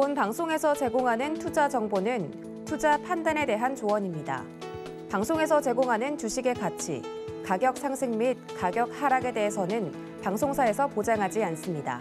본 방송에서 제공하는 투자 정보는 투자 판단에 대한 조언입니다. 방송에서 제공하는 주식의 가치, 가격 상승 및 가격 하락에 대해서는 방송사에서 보장하지 않습니다.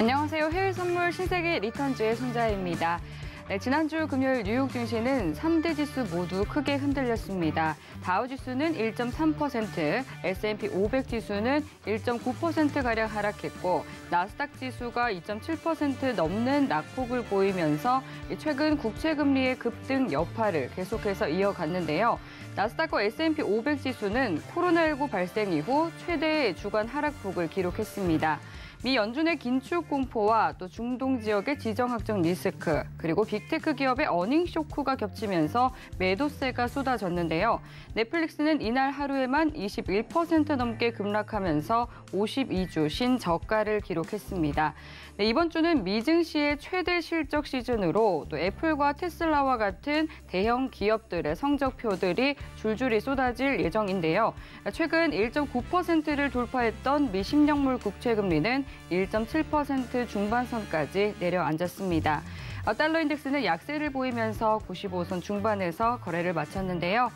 안녕하세요. 해외 선물 신세계 리턴즈의 손자입니다. 네, 지난주 금요일 뉴욕 증시는 3대 지수 모두 크게 흔들렸습니다. 다우 지수는 1.3%, S&P 500 지수는 1.9%가량 하락했고 나스닥 지수가 2.7% 넘는 낙폭을 보이면서 최근 국채 금리의 급등 여파를 계속해서 이어갔는데요. 나스닥과 S&P 500 지수는 코로나19 발생 이후 최대의 주간 하락폭을 기록했습니다. 미 연준의 긴축 공포와 또 중동 지역의 지정학적 리스크 그리고 big tech 기업의 earning shock가 겹치면서 매도세가 쏟아졌는데요. 넷플릭스는 이날 하루에만 21% 넘게 급락하면서 52주 신저가를 기록했습니다. 네, 이번 주는 미증시의 최대 실적 시즌으로 또 애플과 테슬라와 같은 대형 기업들의 성적표들이 줄줄이 쏟아질 예정인데요. 최근 1.9%를 돌파했던 미 10년물 국채 금리는 1.7% 중반선까지 내려앉았습니다. 달러 인덱스는 약세를 보이면서 95선 중반에서 거래를 마쳤는데요.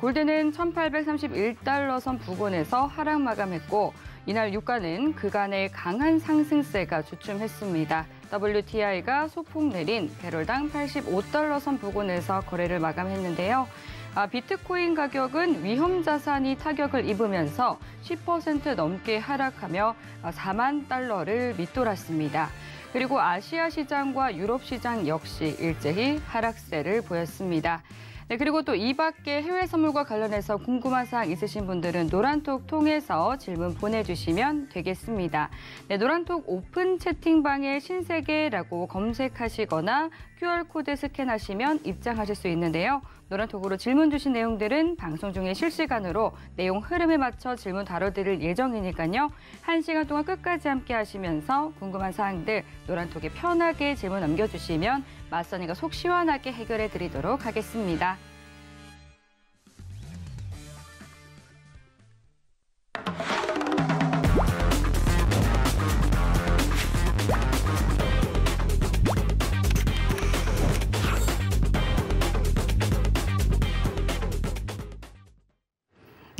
골드는 1831달러 선 부근에서 하락 마감했고 이날 유가는 그간의 강한 상승세가 주춤했습니다. WTI가 소폭 내린 배럴당 85달러 선 부근에서 거래를 마감했는데요. 아, 비트코인 가격은 위험 자산이 타격을 입으면서 10% 넘게 하락하며 4만 달러를 밑돌았습니다. 그리고 아시아 시장과 유럽 시장 역시 일제히 하락세를 보였습니다. 네, 그리고 또 이 밖에 해외 선물과 관련해서 궁금한 사항 있으신 분들은 노란톡 통해서 질문 보내주시면 되겠습니다. 네, 노란톡 오픈 채팅방에 신세계라고 검색하시거나 QR코드 스캔하시면 입장하실 수 있는데요. 노란톡으로 질문 주신 내용들은 방송 중에 실시간으로 내용 흐름에 맞춰 질문 다뤄드릴 예정이니까요. 한 시간 동안 끝까지 함께 하시면서 궁금한 사항들 노란톡에 편하게 질문 남겨주시면 맞선이가 속 시원하게 해결해 드리도록 하겠습니다.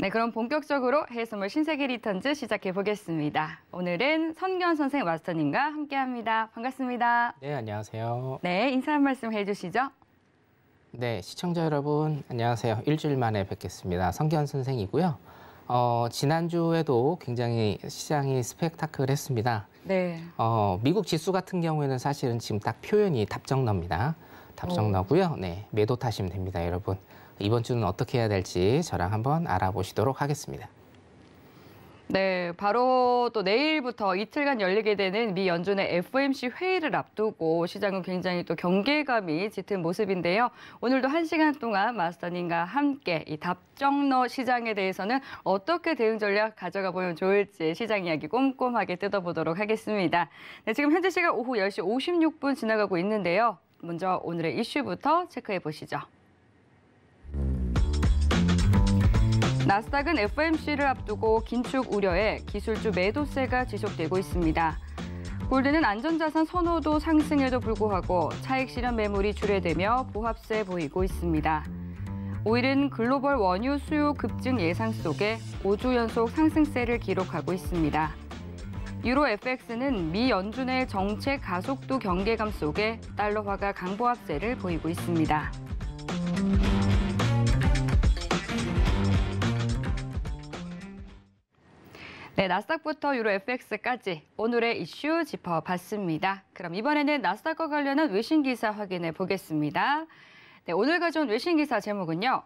네, 그럼 본격적으로 해외선물 신세계 리턴즈 시작해 보겠습니다. 오늘은 선견 선생 마스터님과 함께합니다. 반갑습니다. 네, 안녕하세요. 네, 인사 한 말씀 해주시죠. 네, 시청자 여러분 안녕하세요. 일주일 만에 뵙겠습니다. 성견 선생이고요. 어, 지난주에도 굉장히 시장이 스펙타클했습니다. 네. 어, 미국 지수 같은 경우에는 사실은 지금 딱 표현이 답정너입니다. 답정너고요. 네, 매도 타시면 됩니다, 여러분. 이번 주는 어떻게 해야 될지 저랑 한번 알아보시도록 하겠습니다. 네, 바로 또 내일부터 이틀간 열리게 되는 미 연준의 FOMC 회의를 앞두고 시장은 굉장히 또 경계감이 짙은 모습인데요. 오늘도 한 시간 동안 마스터님과 함께 이 답정너 시장에 대해서는 어떻게 대응 전략 가져가 보면 좋을지 시장 이야기 꼼꼼하게 뜯어보도록 하겠습니다. 네, 지금 현재 시각 오후 10시 56분 지나가고 있는데요. 먼저 오늘의 이슈부터 체크해 보시죠. 나스닥은 FMC를 앞두고 긴축 우려에 기술주 매도세가 지속되고 있습니다. 골드는 안전자산 선호도 상승에도 불구하고 차익 실현 매물이 줄어들며 보합세 보이고 있습니다. 오일은 글로벌 원유 수요 급증 예상 속에 5주 연속 상승세를 기록하고 있습니다. 유로 FX는 미 연준의 정책 가속도 경계감 속에 달러화가 강보합세를 보이고 있습니다. 네, 나스닥부터 유로 FX까지 오늘의 이슈 짚어봤습니다. 그럼 이번에는 나스닥과 관련한 외신 기사 확인해 보겠습니다. 네, 오늘 가져온 외신 기사 제목은요.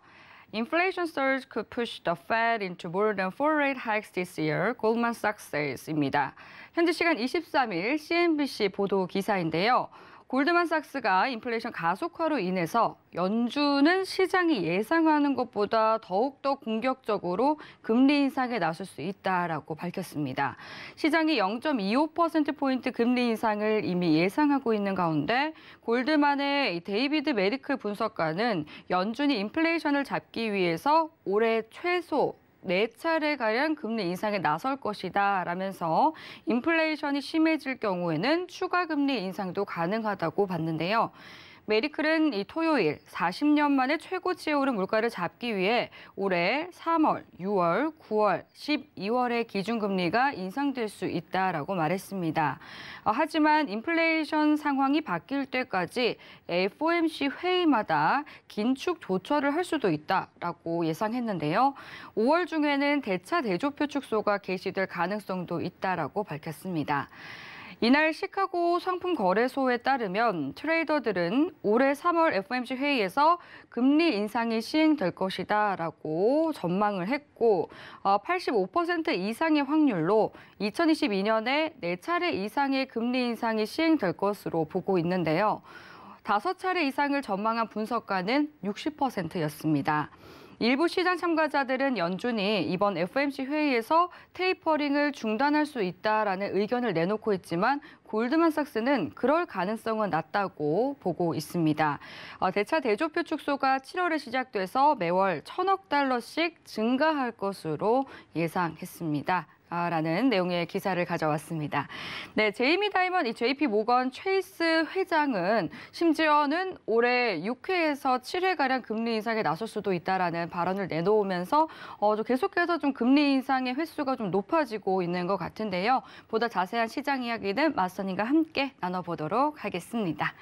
Inflation surge could push the Fed into more than four rate hikes this year, Goldman Sachs says입니다. 현지 시간 23일 CNBC 보도 기사인데요. 골드만삭스가 인플레이션 가속화로 인해서 연준은 시장이 예상하는 것보다 더욱더 공격적으로 금리 인상에 나설 수 있다라고 밝혔습니다. 시장이 0.25%포인트 금리 인상을 이미 예상하고 있는 가운데 골드만의 데이비드 메리클 분석가는 연준이 인플레이션을 잡기 위해서 올해 최소 네 차례 가량 금리 인상에 나설 것이다 라면서 인플레이션이 심해질 경우에는 추가 금리 인상도 가능하다고 봤는데요. 메리클은 이 토요일 40년 만에 최고치에 오른 물가를 잡기 위해 올해 3월, 6월, 9월, 12월에 기준금리가 인상될 수 있다라고 말했습니다. 어, 하지만 인플레이션 상황이 바뀔 때까지 FOMC 회의마다 긴축 조처를 할 수도 있다라고 예상했는데요. 5월 중에는 대차 대조표 축소가 개시될 가능성도 있다라고 밝혔습니다. 이날 시카고 상품 거래소에 따르면 트레이더들은 올해 3월 FOMC 회의에서 금리 인상이 시행될 것이다 라고 전망을 했고 85% 이상의 확률로 2022년에 4차례 이상의 금리 인상이 시행될 것으로 보고 있는데요. 다섯 차례 이상을 전망한 분석가는 60%였습니다. 일부 시장 참가자들은 연준이 이번 FOMC 회의에서 테이퍼링을 중단할 수 있다라는 의견을 내놓고 있지만 골드만삭스는 그럴 가능성은 낮다고 보고 있습니다. 어, 대차 대조표 축소가 7월에 시작돼서 매월 천억 달러씩 증가할 것으로 예상했습니다. 아, 라는 내용의 기사를 가져왔습니다. 네, 제이미 다이먼 이 JP 모건 체이스 회장은 심지어는 올해 6회에서 7회가량 금리 인상에 나설 수도 있다라는 발언을 내놓으면서 어, 좀 계속해서 좀 금리 인상의 횟수가 좀 높아지고 있는 것 같은데요. 보다 자세한 시장 이야기는 마스터님과 함께 나눠보도록 하겠습니다.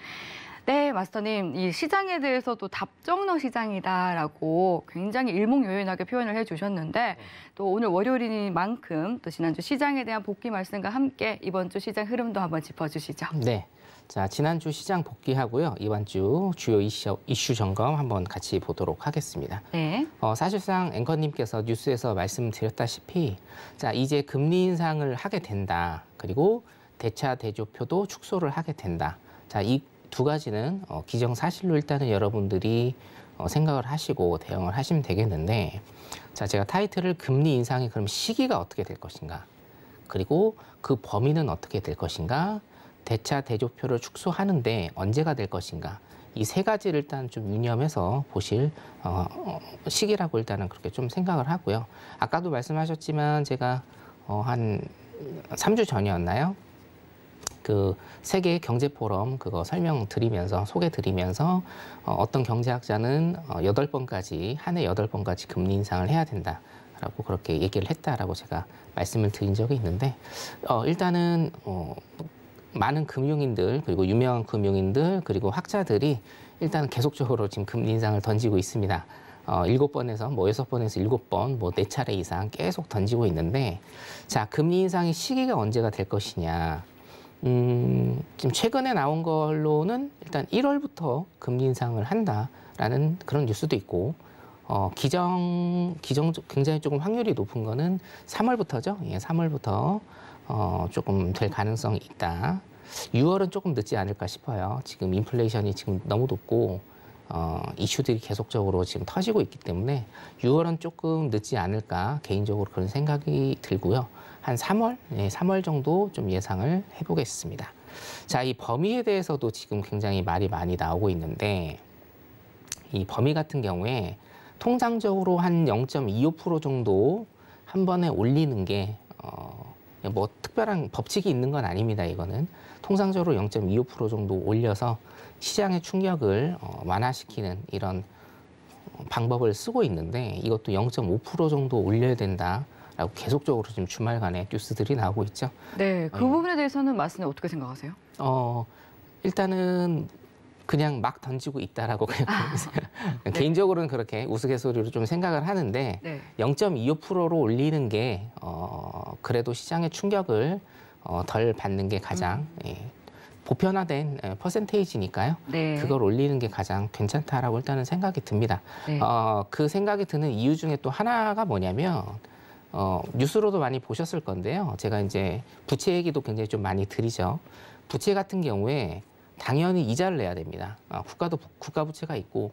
네, 마스터님, 이 시장에 대해서도 답정너 시장이다라고 굉장히 일목요연하게 표현을 해주셨는데 또 오늘 월요일이니만큼 또 지난주 시장에 대한 복귀 말씀과 함께 이번 주 시장 흐름도 한번 짚어주시죠. 네. 자, 지난주 시장 복귀하고요. 이번 주 주요 이슈, 이슈 점검 한번 같이 보도록 하겠습니다. 네. 어, 사실상 앵커님께서 뉴스에서 말씀드렸다시피 자, 이제 금리 인상을 하게 된다. 그리고 대차 대조표도 축소를 하게 된다. 자, 이 두 가지는 어, 기정사실로 일단은 여러분들이 어, 생각을 하시고 대응을 하시면 되겠는데 자, 제가 타이틀을 금리 인상의 그럼 시기가 어떻게 될 것인가? 그리고 그 범위는 어떻게 될 것인가? 대차 대조표를 축소하는데 언제가 될 것인가? 이 세 가지를 일단 좀 유념해서 보실 어, 어, 시기라고 일단은 그렇게 좀 생각을 하고요. 아까도 말씀하셨지만 제가 어, 한 3주 전이었나요? 그 세계 경제 포럼 그거 설명 드리면서 소개 드리면서 어, 어떤 경제학자는 어, 여덟 번까지 한 해 여덟 번까지 금리 인상을 해야 된다 라고 그렇게 얘기를 했다라고 제가 말씀을 드린 적이 있는데 어, 일단은 어, 많은 금융인들 그리고 유명한 금융인들 그리고 학자들이 일단 계속적으로 지금 금리 인상을 던지고 있습니다. 어, 일곱 번에서 뭐 여섯 번에서 일곱 번, 뭐네 차례 이상 계속 던지고 있는데, 자 금리 인상의 시기가 언제가 될 것이냐? 음, 지금 최근에 나온 걸로는 일단 1월부터 금리 인상을 한다라는 그런 뉴스도 있고, 어, 기정, 기정 굉장히 조금 확률이 높은 거는 3월부터죠. 예, 3월부터 어, 조금 될 가능성이 있다. 6월은 조금 늦지 않을까 싶어요. 지금 인플레이션이 지금 너무 높고, 어, 이슈들이 계속적으로 지금 터지고 있기 때문에 6월은 조금 늦지 않을까 개인적으로 그런 생각이 들고요. 한 3월, 네, 3월 정도 좀 예상을 해보겠습니다. 자, 이 범위에 대해서도 지금 굉장히 말이 많이 나오고 있는데 이 범위 같은 경우에 통상적으로 한 0.25% 정도 한 번에 올리는 게 어, 뭐 특별한 법칙이 있는 건 아닙니다. 이거는 통상적으로 0.25% 정도 올려서 시장의 충격을 어, 완화시키는 이런 방법을 쓰고 있는데 이것도 0.5% 정도 올려야 된다 라고 계속적으로 지금 주말간에 뉴스들이 나오고 있죠. 네, 그 네. 부분에 대해서는 마스터님 어떻게 생각하세요? 어, 일단은 그냥 막 던지고 있다라고 그냥 개인적으로는 그렇게 우스갯소리로 좀 생각을 하는데 네. 0.25%로 올리는 게 어, 그래도 시장의 충격을 어, 덜 받는 게 가장 예, 보편화된 예, 퍼센테이지니까요. 네. 그걸 올리는 게 가장 괜찮다라고 일단은 생각이 듭니다. 네. 어, 그 생각이 드는 이유 중에 또 하나가 뭐냐면 어, 뉴스로도 많이 보셨을 건데요. 제가 이제 부채 얘기도 굉장히 좀 많이 드리죠. 부채 같은 경우에 당연히 이자를 내야 됩니다. 어, 국가도 부- 국가 부채가 있고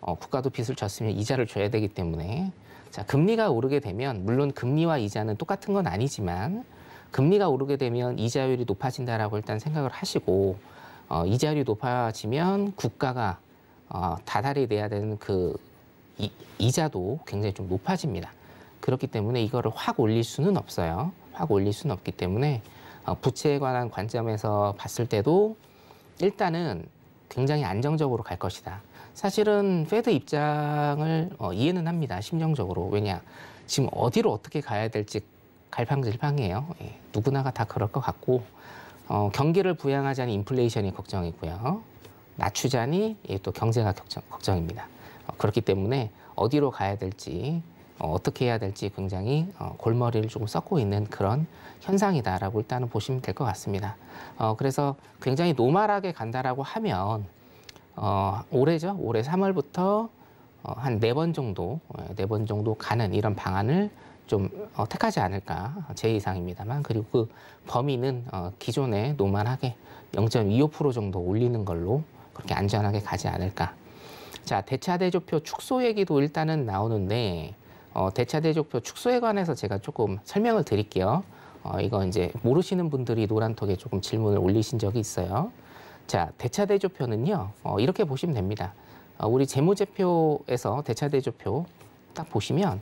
어, 국가도 빚을 졌으면 이자를 줘야 되기 때문에 자 금리가 오르게 되면 물론 금리와 이자는 똑같은 건 아니지만 금리가 오르게 되면 이자율이 높아진다라고 일단 생각을 하시고 어, 이자율이 높아지면 국가가 어, 다달이 내야 되는 그 이, 이자도 굉장히 좀 높아집니다. 그렇기 때문에 이거를 확 올릴 수는 없어요. 확 올릴 수는 없기 때문에 어, 부채에 관한 관점에서 봤을 때도 일단은 굉장히 안정적으로 갈 것이다. 사실은 페드 입장을 어, 이해는 합니다. 심정적으로. 왜냐 지금 어디로 어떻게 가야 될지 갈팡질팡해요. 예, 누구나가 다 그럴 것 같고 어, 경기를 부양하자니 인플레이션이 걱정이고요. 낮추자니 예, 또 경제가 걱정, 걱정입니다. 어, 그렇기 때문에 어디로 가야 될지 어, 어떻게 해야 될지 굉장히 어, 골머리를 조금 썩고 있는 그런 현상이다라고 일단은 보시면 될 것 같습니다. 어, 그래서 굉장히 노멀하게 간다라고 하면 어, 올해죠. 올해 3월부터 어, 한 네 번 정도, 네 번 정도 가는 이런 방안을 좀 어, 택하지 않을까 제 예상입니다만 그리고 그 범위는 어, 기존에 노멀하게 0.25% 정도 올리는 걸로 그렇게 안전하게 가지 않을까. 자 대차 대조표 축소 얘기도 일단은 나오는데 어, 대차 대조표 축소에 관해서 제가 조금 설명을 드릴게요. 어, 이거 이제 모르시는 분들이 노란톡에 조금 질문을 올리신 적이 있어요. 자 대차 대조표는요 어, 이렇게 보시면 됩니다. 어, 우리 재무제표에서 대차 대조표 딱 보시면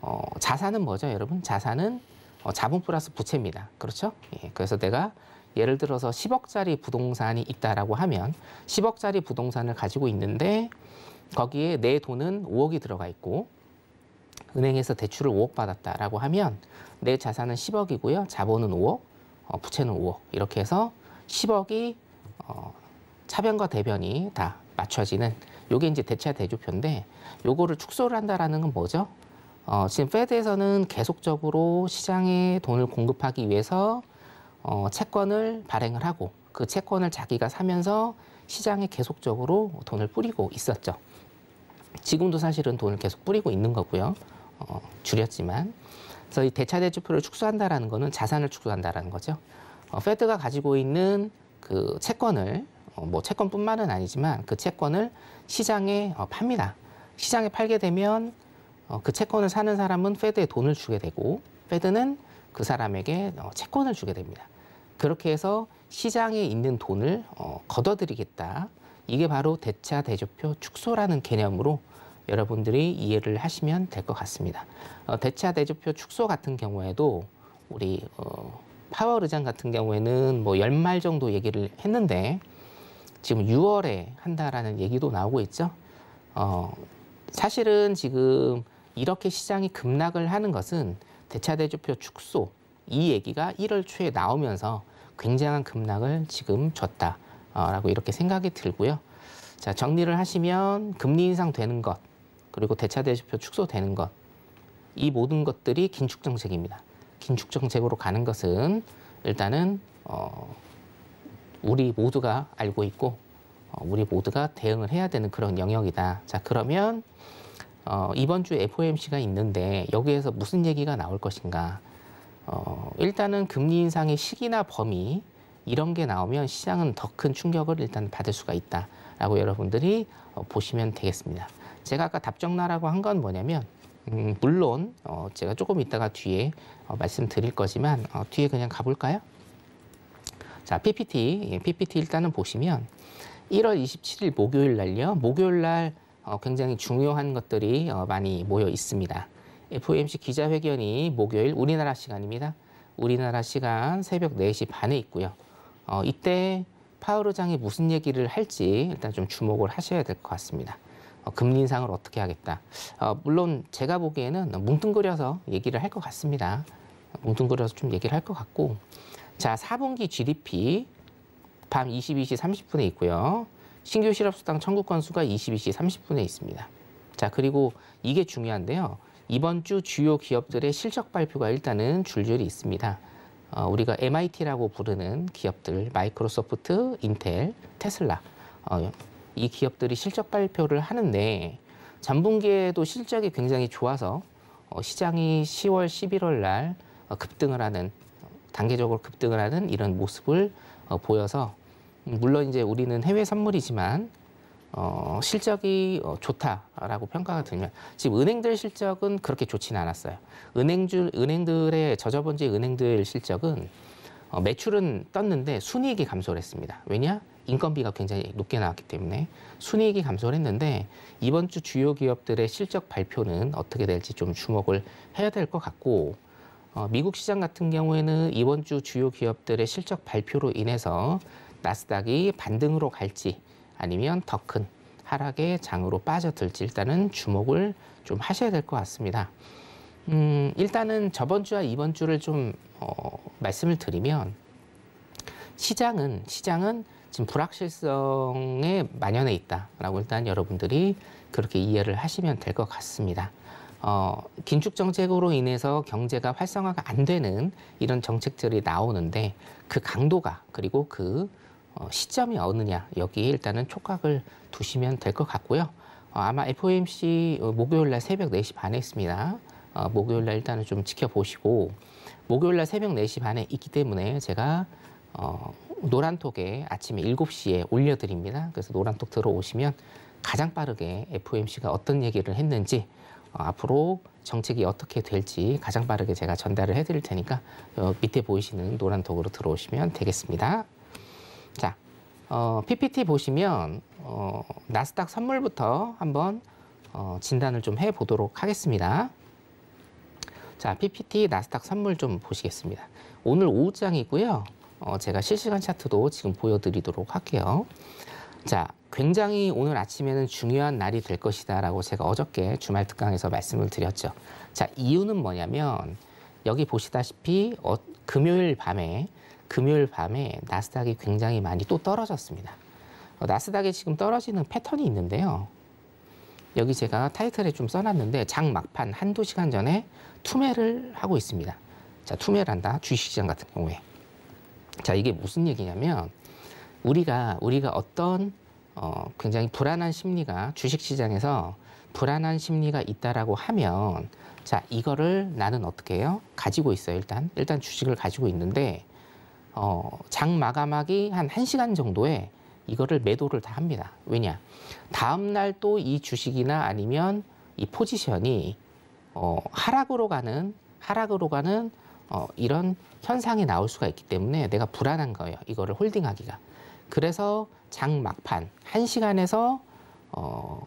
어, 자산은 뭐죠, 여러분? 자산은 어, 자본 플러스 부채입니다. 그렇죠? 예, 그래서 내가 예를 들어서 10억짜리 부동산이 있다라고 하면 10억짜리 부동산을 가지고 있는데 거기에 내 돈은 5억이 들어가 있고 은행에서 대출을 5억 받았다라고 하면 내 자산은 10억이고요. 자본은 5억, 어, 부채는 5억. 이렇게 해서 10억이 어, 차변과 대변이 다 맞춰지는 요게 이제 대차 대조표인데 요거를 축소를 한다라는 건 뭐죠? 어, 지금 페드에서는 계속적으로 시장에 돈을 공급하기 위해서 어, 채권을 발행을 하고 그 채권을 자기가 사면서 시장에 계속적으로 돈을 뿌리고 있었죠. 지금도 사실은 돈을 계속 뿌리고 있는 거고요. 어, 줄였지만. 그래서 이 대차 대조표를 축소한다라는 거는 자산을 축소한다라는 거죠. 어, 페드가 가지고 있는 그 채권을 어, 뭐 채권뿐만은 아니지만 그 채권을 시장에 어, 팝니다. 시장에 팔게 되면 어, 그 채권을 사는 사람은 페드에 돈을 주게 되고 페드는 그 사람에게 어, 채권을 주게 됩니다. 그렇게 해서 시장에 있는 돈을 어, 걷어들이겠다. 이게 바로 대차 대조표 축소라는 개념으로 여러분들이 이해를 하시면 될 것 같습니다. 어, 대차 대조표 축소 같은 경우에도 우리 어, 파월 의장 같은 경우에는 뭐 열말 정도 얘기를 했는데 지금 6월에 한다라는 얘기도 나오고 있죠. 어, 사실은 지금 이렇게 시장이 급락을 하는 것은 대차 대조표 축소 이 얘기가 1월 초에 나오면서 굉장한 급락을 지금 줬다라고 이렇게 생각이 들고요. 자 정리를 하시면 금리 인상 되는 것 그리고 대차 대조표 축소 되는 것 이 모든 것들이 긴축 정책입니다. 긴축 정책으로 가는 것은 일단은 어, 우리 모두가 알고 있고 어, 우리 모두가 대응을 해야 되는 그런 영역이다. 자 그러면 어, 이번 주 FOMC가 있는데 여기에서 무슨 얘기가 나올 것인가? 어, 일단은 금리 인상의 시기나 범위 이런 게 나오면 시장은 더 큰 충격을 일단 받을 수가 있다라고 여러분들이 어, 보시면 되겠습니다. 제가 아까 답정나라고 한 건 뭐냐면 음, 물론 어, 제가 조금 이따가 뒤에 어, 말씀드릴 거지만 어, 뒤에 그냥 가볼까요? 자 PPT 예, PPT 일단은 보시면 1월 27일 목요일 날요. 목요일 날 어, 굉장히 중요한 것들이 어, 많이 모여 있습니다. FOMC 기자회견이 목요일 우리나라 시간입니다. 우리나라 시간 새벽 4시 반에 있고요. 어, 이때 파월 의장이 무슨 얘기를 할지 일단 좀 주목을 하셔야 될 것 같습니다. 어, 금리 인상을 어떻게 하겠다. 어, 물론 제가 보기에는 뭉뚱그려서 얘기를 할 것 같습니다. 뭉뚱그려서 좀 얘기를 할 것 같고 자 4분기 GDP 밤 22시 30분에 있고요. 신규 실업수당 청구 건수가 22시 30분에 있습니다. 자, 그리고 이게 중요한데요. 이번 주 주요 기업들의 실적 발표가 일단은 줄줄이 있습니다. 어, 우리가 MIT라고 부르는 기업들, 마이크로소프트, 인텔, 테슬라, 어, 이 기업들이 실적 발표를 하는데 전분기에도 실적이 굉장히 좋아서 어, 시장이 10월, 11월 날 어, 급등을 하는 단계적으로 급등을 하는 이런 모습을 어, 보여서 물론 이제 우리는 해외 선물이지만 어, 실적이 어, 좋다라고 평가가 들면 지금 은행들 실적은 그렇게 좋지는 않았어요. 은행줄 은행들의 저저번주의 은행들 실적은 어, 매출은 떴는데 순이익이 감소를 했습니다. 왜냐? 인건비가 굉장히 높게 나왔기 때문에 순이익이 감소를 했는데 이번 주 주요 기업들의 실적 발표는 어떻게 될지 좀 주목을 해야 될 것 같고 어, 미국 시장 같은 경우에는 이번 주 주요 기업들의 실적 발표로 인해서 나스닥이 반등으로 갈지 아니면 더 큰 하락의 장으로 빠져들지 일단은 주목을 좀 하셔야 될 것 같습니다. 음, 일단은 저번 주와 이번 주를 좀 어, 말씀을 드리면 시장은 시장은 지금 불확실성에 만연해 있다라고 일단 여러분들이 그렇게 이해를 하시면 될 것 같습니다. 어, 긴축 정책으로 인해서 경제가 활성화가 안 되는 이런 정책들이 나오는데 그 강도가 그리고 그 어, 시점이 어느냐 여기에 일단은 촉각을 두시면 될 것 같고요. 어, 아마 FOMC 어, 목요일 날 새벽 4시 반에 있습니다. 어, 목요일 날 일단은 좀 지켜보시고 목요일 날 새벽 4시 반에 있기 때문에 제가 어, 노란톡에 아침에 7시에 올려드립니다. 그래서 노란톡 들어오시면 가장 빠르게 FOMC가 어떤 얘기를 했는지 어, 앞으로 정책이 어떻게 될지 가장 빠르게 제가 전달을 해드릴 테니까 어, 밑에 보이시는 노란톡으로 들어오시면 되겠습니다. 자, 어, PPT 보시면 어, 나스닥 선물부터 한번 어, 진단을 좀 해보도록 하겠습니다. 자, PPT 나스닥 선물 좀 보시겠습니다. 오늘 오후장이고요. 어, 제가 실시간 차트도 지금 보여드리도록 할게요. 자, 굉장히 오늘 아침에는 중요한 날이 될 것이다라고 제가 어저께 주말 특강에서 말씀을 드렸죠. 자, 이유는 뭐냐면 여기 보시다시피 어, 금요일 밤에 금요일 밤에 나스닥이 굉장히 많이 또 떨어졌습니다. 어, 나스닥이 지금 떨어지는 패턴이 있는데요. 여기 제가 타이틀에 좀 써놨는데 장 막판 한두 시간 전에 투매를 하고 있습니다. 자, 투매를 한다. 주식시장 같은 경우에. 자, 이게 무슨 얘기냐면 우리가 우리가 어떤 어, 굉장히 불안한 심리가 주식 시장에서 불안한 심리가 있다라고 하면 자, 이거를 나는 어떻게 해요? 가지고 있어요, 일단. 일단 주식을 가지고 있는데 어, 장 마감하기 한 1시간 정도에 이거를 매도를 다 합니다. 왜냐? 다음 날 또 이 주식이나 아니면 이 포지션이 어, 하락으로 가는 하락으로 가는 어, 이런 현상이 나올 수가 있기 때문에 내가 불안한 거예요. 이거를 홀딩하기가. 그래서 장 막판 1시간에서 어,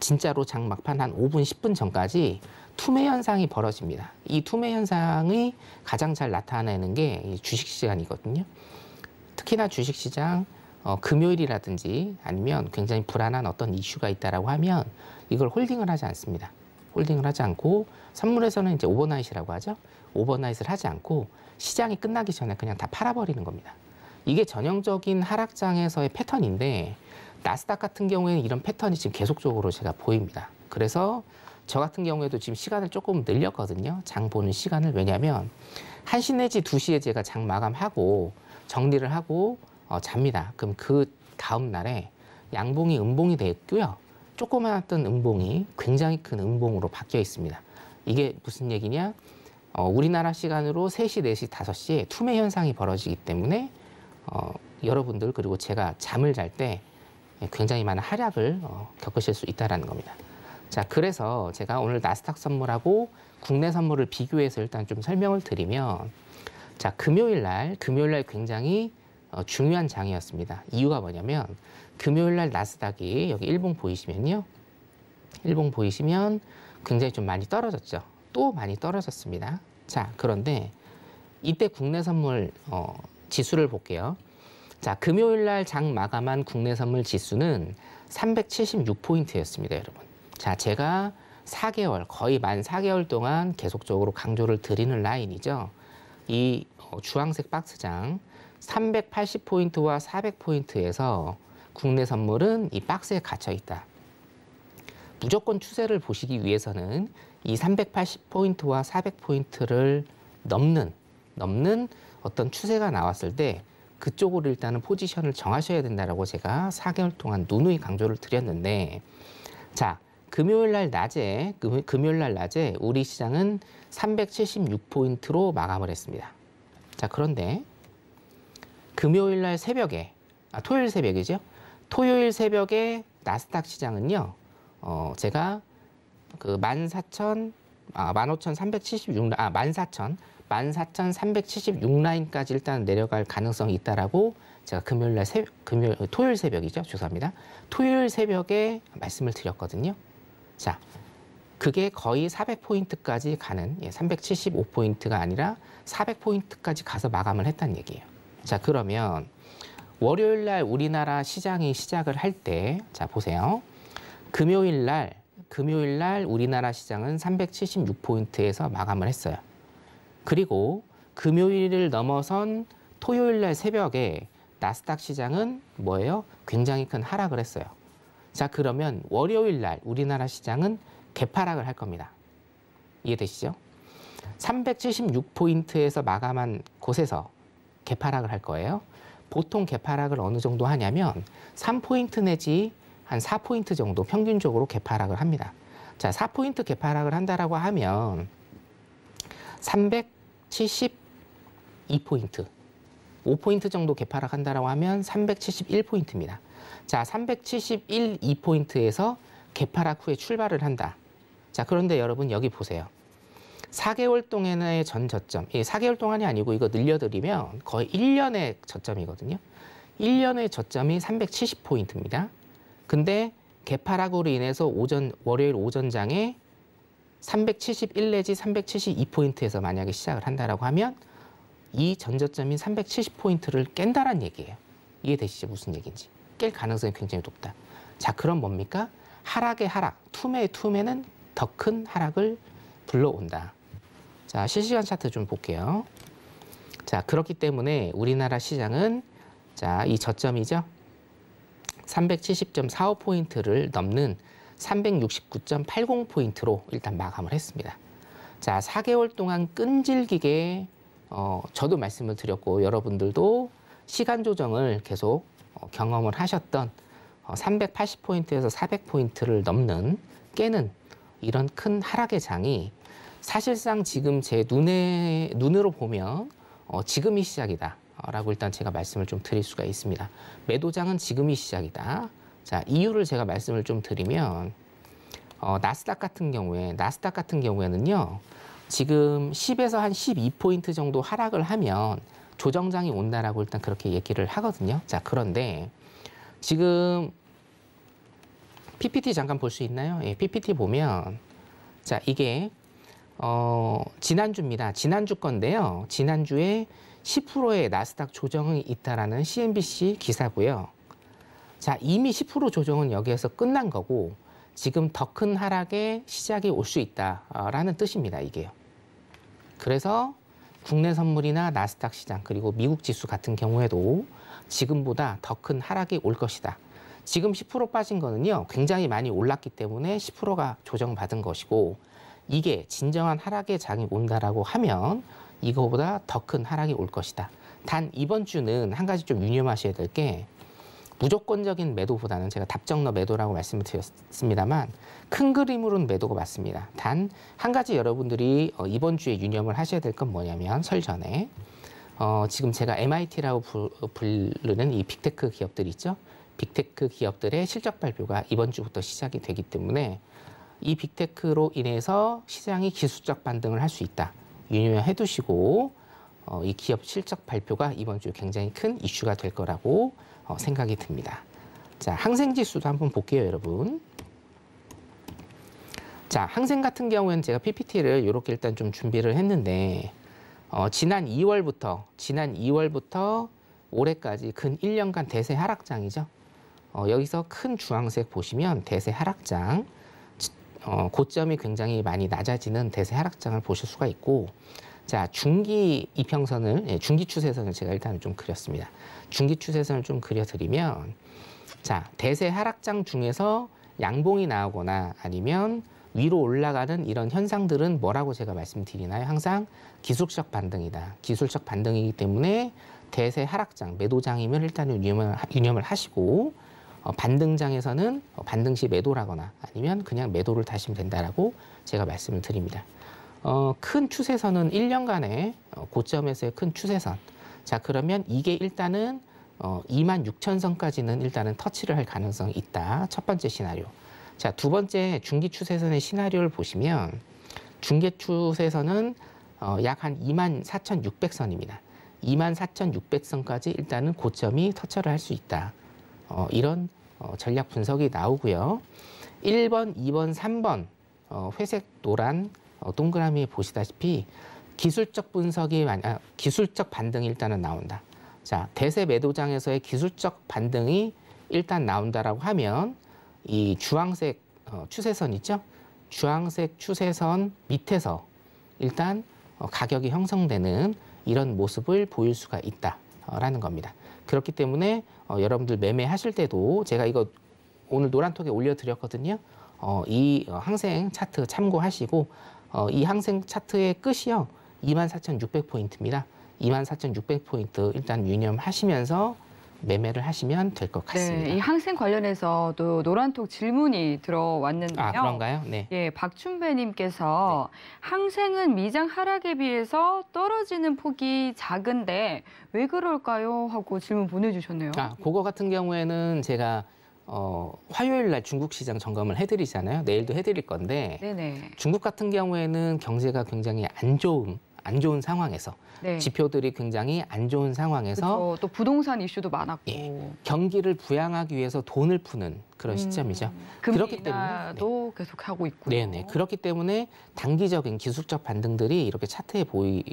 진짜로 장 막판 한 5분 10분 전까지 투매 현상이 벌어집니다. 이 투매 현상이 가장 잘 나타내는 게 이 주식 시장이거든요. 특히나 주식 시장 어, 금요일이라든지 아니면 굉장히 불안한 어떤 이슈가 있다라고 하면 이걸 홀딩을 하지 않습니다. 홀딩을 하지 않고 선물에서는 이제 overnight이라고 하죠. overnight을 하지 않고 시장이 끝나기 전에 그냥 다 팔아버리는 겁니다. 이게 전형적인 하락장에서의 패턴인데 나스닥 같은 경우에는 이런 패턴이 지금 계속적으로 제가 보입니다. 그래서 저 같은 경우에도 지금 시간을 조금 늘렸거든요. 장 보는 시간을 왜냐하면 1시 내지 2시에 제가 장 마감하고 정리를 하고 어, 잡니다. 그럼 그 다음 날에 양봉이 음봉이 됐고요. 조그마했던 음봉이 굉장히 큰 음봉으로 바뀌어 있습니다. 이게 무슨 얘기냐? 어, 우리나라 시간으로 3시, 4시, 5시에 투매 현상이 벌어지기 때문에 어, 여러분들 그리고 제가 잠을 잘 때 굉장히 많은 하락을 어, 겪으실 수 있다는 겁니다. 자, 그래서 제가 오늘 나스닥 선물하고 국내 선물을 비교해서 일단 좀 설명을 드리면 자, 금요일 날, 금요일 날 굉장히 어, 중요한 장이었습니다. 이유가 뭐냐면 금요일 날 나스닥이 여기 일봉 보이시면요. 일봉 보이시면 굉장히 좀 많이 떨어졌죠. 또 많이 떨어졌습니다. 자, 그런데 이때 국내 선물 어, 지수를 볼게요. 자, 금요일 날 장 마감한 국내 선물 지수는 376포인트였습니다, 여러분. 자, 제가 4개월, 거의 만 4개월 동안 계속적으로 강조를 드리는 라인이죠. 이 어, 주황색 박스장 380포인트와 400포인트에서 국내 선물은 이 박스에 갇혀 있다. 무조건 추세를 보시기 위해서는 이 380포인트와 400포인트를 넘는 넘는 어떤 추세가 나왔을 때 그쪽으로 일단은 포지션을 정하셔야 된다라고 제가 4개월 동안 누누이 강조를 드렸는데 자 금요일 날 낮에 금, 금요일 날 낮에 우리 시장은 376포인트로 마감을 했습니다. 자 그런데 금요일 날 새벽에 아, 토요일 새벽이죠. 토요일 새벽에 나스닥 시장은요. 어, 제가 그 14,000 아, 15,376, 아, 14,000, 14,376라인까지 일단 내려갈 가능성이 있다라고 제가 금요일 날 새, 금요일 토요일 새벽이죠. 죄송합니다. 토요일 새벽에 말씀을 드렸거든요. 자, 그게 거의 400포인트까지 가는 예, 375포인트가 아니라 400포인트까지 가서 마감을 했다는 얘기예요. 자, 그러면 월요일 날 우리나라 시장이 시작을 할 때, 자, 보세요. 금요일 날, 금요일 날 우리나라 시장은 376포인트에서 마감을 했어요. 그리고 금요일을 넘어선 토요일 날 새벽에 나스닥 시장은 뭐예요? 굉장히 큰 하락을 했어요. 자, 그러면 월요일 날 우리나라 시장은 개파락을 할 겁니다. 이해되시죠? 376포인트에서 마감한 곳에서 개파락을 할 거예요. 보통 개파락을 어느 정도 하냐면 3포인트 내지 한 4포인트 정도 평균적으로 개파락을 합니다. 자, 4포인트 개파락을 한다라고 하면 372포인트, 5포인트 정도 개파락 한다라고 하면 371포인트입니다. 자, 371, 2포인트에서 개파락 후에 출발을 한다. 자, 그런데 여러분 여기 보세요. 4개월 동안의 전 저점, 예, 4개월 동안이 아니고 이거 늘려드리면 거의 1년의 저점이거든요. 1년의 저점이 370포인트입니다. 근데 개파락으로 인해서 오전 월요일 오전장에 371 내지 372포인트에서 만약에 시작을 한다라고 하면 이 전저점인 370포인트를 깬다란 얘기예요. 이해되시죠? 무슨 얘기인지. 깰 가능성이 굉장히 높다. 자, 그럼 뭡니까? 하락의 하락, 투매의 투매는 더 큰 하락을 불러온다. 자, 실시간 차트 좀 볼게요. 자, 그렇기 때문에 우리나라 시장은 자, 이 저점이죠. 370.45포인트를 넘는 369.80포인트로 일단 마감을 했습니다. 자, 4개월 동안 끈질기게 어, 저도 말씀을 드렸고 여러분들도 시간 조정을 계속 어, 경험을 하셨던 어, 380포인트에서 400포인트를 넘는 깨는 이런 큰 하락의 장이 사실상 지금 제 눈에 눈으로 보면 어, 지금이 시작이다. 라고 일단 제가 말씀을 좀 드릴 수가 있습니다. 매도장은 지금이 시작이다. 자, 이유를 제가 말씀을 좀 드리면 어, 나스닥 같은 경우에 나스닥 같은 경우에는요. 지금 10에서 한 12포인트 정도 하락을 하면 조정장이 온다라고 일단 그렇게 얘기를 하거든요. 자, 그런데 지금 PPT 잠깐 볼 수 있나요? 예, PPT 보면 자, 이게 어, 지난주입니다. 지난주 건데요. 지난주에 10%의 나스닥 조정이 있다라는 CNBC 기사고요. 자, 이미 10% 조정은 여기에서 끝난 거고 지금 더 큰 하락의 시작이 올 수 있다라는 뜻입니다. 이게요. 그래서 국내 선물이나 나스닥 시장 그리고 미국 지수 같은 경우에도 지금보다 더 큰 하락이 올 것이다. 지금 10% 빠진 거는요. 굉장히 많이 올랐기 때문에 10%가 조정받은 것이고 이게 진정한 하락의 장이 온다라고 하면 이거보다 더 큰 하락이 올 것이다. 단 이번 주는 한 가지 좀 유념하셔야 될 게 무조건적인 매도보다는 제가 답정너 매도라고 말씀을 드렸습니다만 큰 그림으로는 매도가 맞습니다. 단 한 가지 여러분들이 어, 이번 주에 유념을 하셔야 될 건 뭐냐면 설 전에 어, 지금 제가 MIT라고 부, 부르는 이 빅테크 기업들 있죠. 빅테크 기업들의 실적 발표가 이번 주부터 시작이 되기 때문에 이 빅테크로 인해서 시장이 기술적 반등을 할 수 있다. 유념해 두시고 어, 이 기업 실적 발표가 이번 주 굉장히 큰 이슈가 될 거라고 어, 생각이 듭니다. 자, 항생 지수도 한번 볼게요, 여러분. 자, 항생 같은 경우에는 제가 PPT를 이렇게 일단 좀 준비를 했는데 어, 지난 2월부터 지난 2월부터 올해까지 근 1년간 대세 하락장이죠. 어, 여기서 큰 주황색 보시면 대세 하락장 어, 고점이 굉장히 많이 낮아지는 대세 하락장을 보실 수가 있고 자 중기 이평선을 예, 중기 추세선을 제가 일단 좀 그렸습니다. 중기 추세선을 좀 그려드리면 자 대세 하락장 중에서 양봉이 나오거나 아니면 위로 올라가는 이런 현상들은 뭐라고 제가 말씀드리나요? 항상 기술적 반등이다. 기술적 반등이기 때문에 대세 하락장, 매도장이면 일단은 유념을, 유념을 하시고 어, 반등장에서는 어, 반등 시 매도라거나 아니면 그냥 매도를 다시면 된다라고 제가 말씀을 드립니다. 어, 큰 추세선은 1년간의 어, 고점에서의 큰 추세선. 자, 그러면 이게 일단은 어, 2만 6천 선까지는 일단은 터치를 할 가능성이 있다. 첫 번째 시나리오. 자, 두 번째 중기 추세선의 시나리오를 보시면 중계 추세선은 어, 약한 2만 4,600선입니다. 2만 4,600선까지 일단은 고점이 터치를 할 수 있다. 어, 이런 어, 전략 분석이 나오고요. 1번, 2번, 3번 어, 회색, 노란 어, 동그라미 보시다시피 기술적 분석이 많- 아, 기술적 반등이 일단은 나온다. 자, 대세 매도장에서의 기술적 반등이 일단 나온다라고 하면 이 주황색 어, 추세선 있죠? 주황색 추세선 밑에서 일단 어, 가격이 형성되는 이런 모습을 보일 수가 있다라는 겁니다. 그렇기 때문에 어, 여러분들 매매하실 때도 제가 이거 오늘 노란톡에 올려드렸거든요. 어, 이 어, 항생 차트 참고하시고 어, 이 항생 차트의 끝이요. 24,600포인트입니다. 24,600포인트 일단 유념하시면서 매매를 하시면 될 것 같습니다. 네, 이 항생 관련해서도 노란톡 질문이 들어왔는데요. 아, 그런가요? 네. 예, 박춘배님께서 항생은 미장 하락에 비해서 떨어지는 폭이 작은데 왜 그럴까요? 하고 질문 보내주셨네요. 아, 그거 같은 경우에는 제가 어, 화요일 날 중국 시장 점검을 해드리잖아요. 내일도 해드릴 건데 네네. 중국 같은 경우에는 경제가 굉장히 안 좋은 안 좋은 상황에서 네. 지표들이 굉장히 안 좋은 상황에서 그쵸. 또 부동산 이슈도 많았고. 예. 경기를 부양하기 위해서 돈을 푸는 그런 시점이죠. 금리 그렇기 때문에, 인하도 계속 하고 있고요. 네네. 그렇기 때문에 단기적인 기술적 반등들이 이렇게 차트에 보이,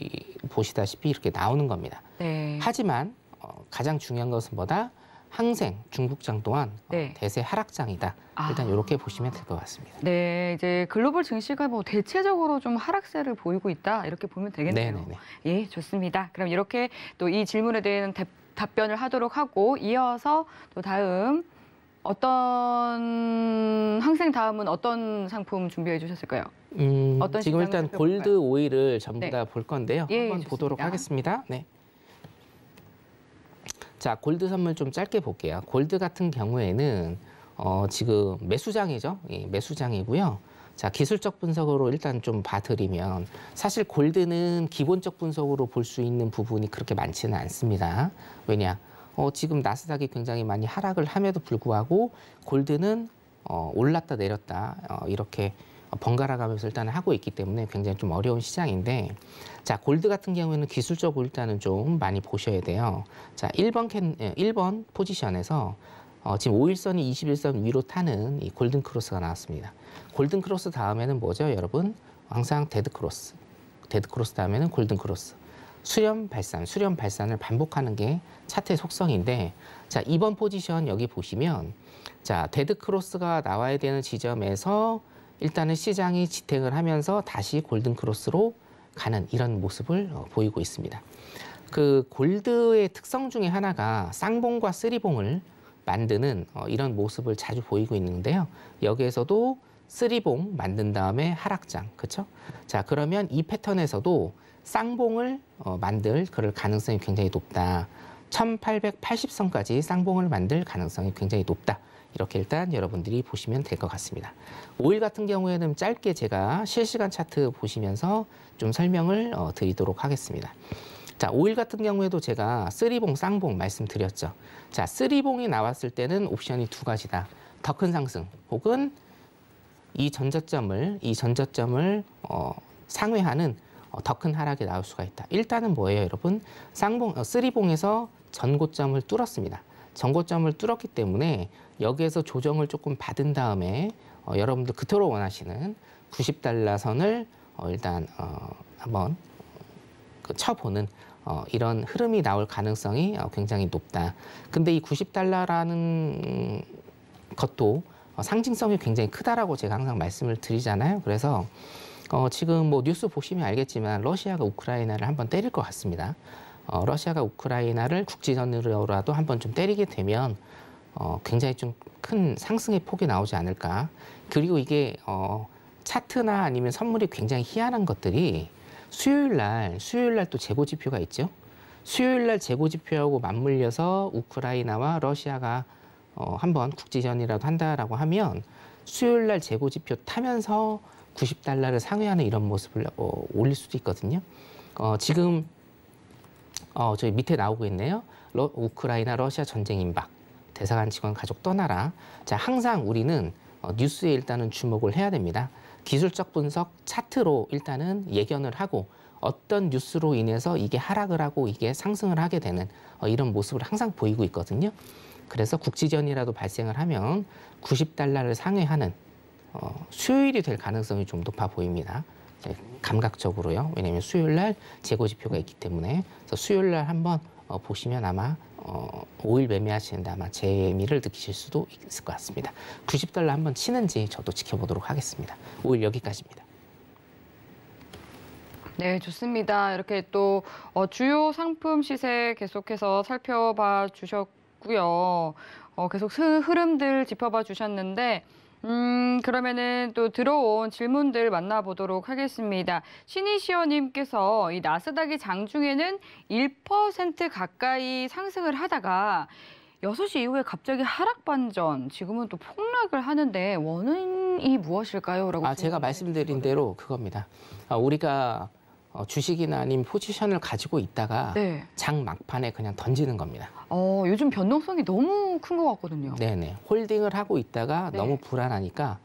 보시다시피 이렇게 나오는 겁니다. 네. 하지만 어, 가장 중요한 것은 뭐다? 항생 중국장 또한 어, 네. 대세 하락장이다. 일단 아. 이렇게 보시면 될 것 같습니다. 네, 이제 글로벌 증시가 뭐 대체적으로 좀 하락세를 보이고 있다 이렇게 보면 되겠네요. 네네네. 예, 좋습니다. 그럼 이렇게 또 이 질문에 대한 답- 답변을 하도록 하고 이어서 또 다음 어떤 항생 다음은 어떤 상품 준비해 주셨을까요? 음, 어떤 지금 일단? 골드 오일을 전부 네. 다볼 건데요. 예, 한번 좋습니다. 보도록 하겠습니다. 네. 자, 골드 선물 좀 짧게 볼게요. 골드 같은 경우에는 어, 지금 매수장이죠. 예, 매수장이고요. 자, 기술적 분석으로 일단 좀 봐드리면 사실 골드는 기본적 분석으로 볼 수 있는 부분이 그렇게 많지는 않습니다. 왜냐? 어, 지금 나스닥이 굉장히 많이 하락을 함에도 불구하고 골드는 어, 올랐다 내렸다 어, 이렇게 번갈아 가면서 일단 하고 있기 때문에 굉장히 좀 어려운 시장인데 자 골드 같은 경우에는 기술적으로 일단은 좀 많이 보셔야 돼요. 자 1번 캔 예, 1번 포지션에서 어, 지금 5일선이 20일선 위로 타는 이 골든 크로스가 나왔습니다. 골든 크로스 다음에는 뭐죠, 여러분? 항상 데드 크로스. 데드 크로스 다음에는 골든 크로스. 수렴 발산, 수렴 발산을 반복하는 게 차트의 속성인데 자, 2번 포지션 여기 보시면 자, 데드 크로스가 나와야 되는 지점에서 일단은 시장이 지탱을 하면서 다시 골든 크로스로 가는 이런 모습을 어, 보이고 있습니다. 그 골드의 특성 중에 하나가 쌍봉과 쓰리봉을 만드는 어, 이런 모습을 자주 보이고 있는데요. 여기에서도 쓰리봉 만든 다음에 하락장, 그렇죠? 자, 그러면 이 패턴에서도 쌍봉을 어, 만들 그럴 가능성이 굉장히 높다. 1880선까지 쌍봉을 만들 가능성이 굉장히 높다. 이렇게 일단 여러분들이 보시면 될 것 같습니다. 오일 같은 경우에는 짧게 제가 실시간 차트 보시면서 좀 설명을 어, 드리도록 하겠습니다. 자, 오일 같은 경우에도 제가 쓰리봉, 쌍봉 말씀드렸죠. 자, 쓰리봉이 나왔을 때는 옵션이 두 가지다. 더 큰 상승 혹은 이 전저점을 이 전저점을 어, 상회하는 어, 더 큰 하락이 나올 수가 있다. 일단은 뭐예요, 여러분? 쌍봉, 어, 쓰리봉에서 전고점을 뚫었습니다. 전고점을 뚫었기 때문에 여기에서 조정을 조금 받은 다음에 어, 여러분들 그토록 원하시는 90달러 선을 어, 일단 어, 한번 그 쳐보는 어, 이런 흐름이 나올 가능성이 어, 굉장히 높다. 근데 이 90달러라는 것도 어, 상징성이 굉장히 크다라고 제가 항상 말씀을 드리잖아요. 그래서 어, 지금 뭐 뉴스 보시면 알겠지만 러시아가 우크라이나를 한번 때릴 것 같습니다. 어, 러시아가 우크라이나를 국지전으로라도 한번 좀 때리게 되면 어, 굉장히 좀 큰 상승의 폭이 나오지 않을까. 그리고 이게 어, 차트나 아니면 선물이 굉장히 희한한 것들이 수요일 날 수요일 날 또 재고 지표가 있죠. 수요일 날 재고 지표하고 맞물려서 우크라이나와 러시아가 어, 한번 국지전이라도 한다라고 하면 수요일 날 재고 지표 타면서 90달러를 상회하는 이런 모습을 어, 올릴 수도 있거든요. 어, 지금 어, 저희 밑에 나오고 있네요. 러, 우크라이나 러시아 전쟁 임박. 대사관 직원 가족 떠나라. 자, 항상 우리는 어, 뉴스에 일단은 주목을 해야 됩니다. 기술적 분석 차트로 일단은 예견을 하고 어떤 뉴스로 인해서 이게 하락을 하고 이게 상승을 하게 되는 어, 이런 모습을 항상 보이고 있거든요. 그래서 국지전이라도 발생을 하면 90달러를 상회하는 어, 수요일이 될 가능성이 좀 높아 보입니다. 감각적으로요. 왜냐하면 수요일 날 재고 지표가 있기 때문에 수요일 날 한번 어, 보시면 아마 어, 5일 매매하시는데 아마 재미를 느끼실 수도 있을 것 같습니다. 90달러 한번 치는지 저도 지켜보도록 하겠습니다. 5일 여기까지입니다. 네, 좋습니다. 이렇게 또 어, 주요 상품 시세 계속해서 살펴봐 주셨고요. 어, 계속 흐- 흐름들 짚어봐 주셨는데, 음, 그러면은 또 들어온 질문들 만나보도록 하겠습니다. 신이시어님께서 이 나스닥이 장중에는 1% 가까이 상승을 하다가 6시 이후에 갑자기 하락 반전, 지금은 또 폭락을 하는데 원인이 무엇일까요? 라고 아, 제가 말씀드린. 대로 그겁니다. 아, 우리가 어, 주식이나 아니면 포지션을 가지고 있다가 네. 장 막판에 그냥 던지는 겁니다. 어, 요즘 변동성이 너무 큰 것 같거든요. 네네. 홀딩을 하고 있다가 네. 너무 불안하니까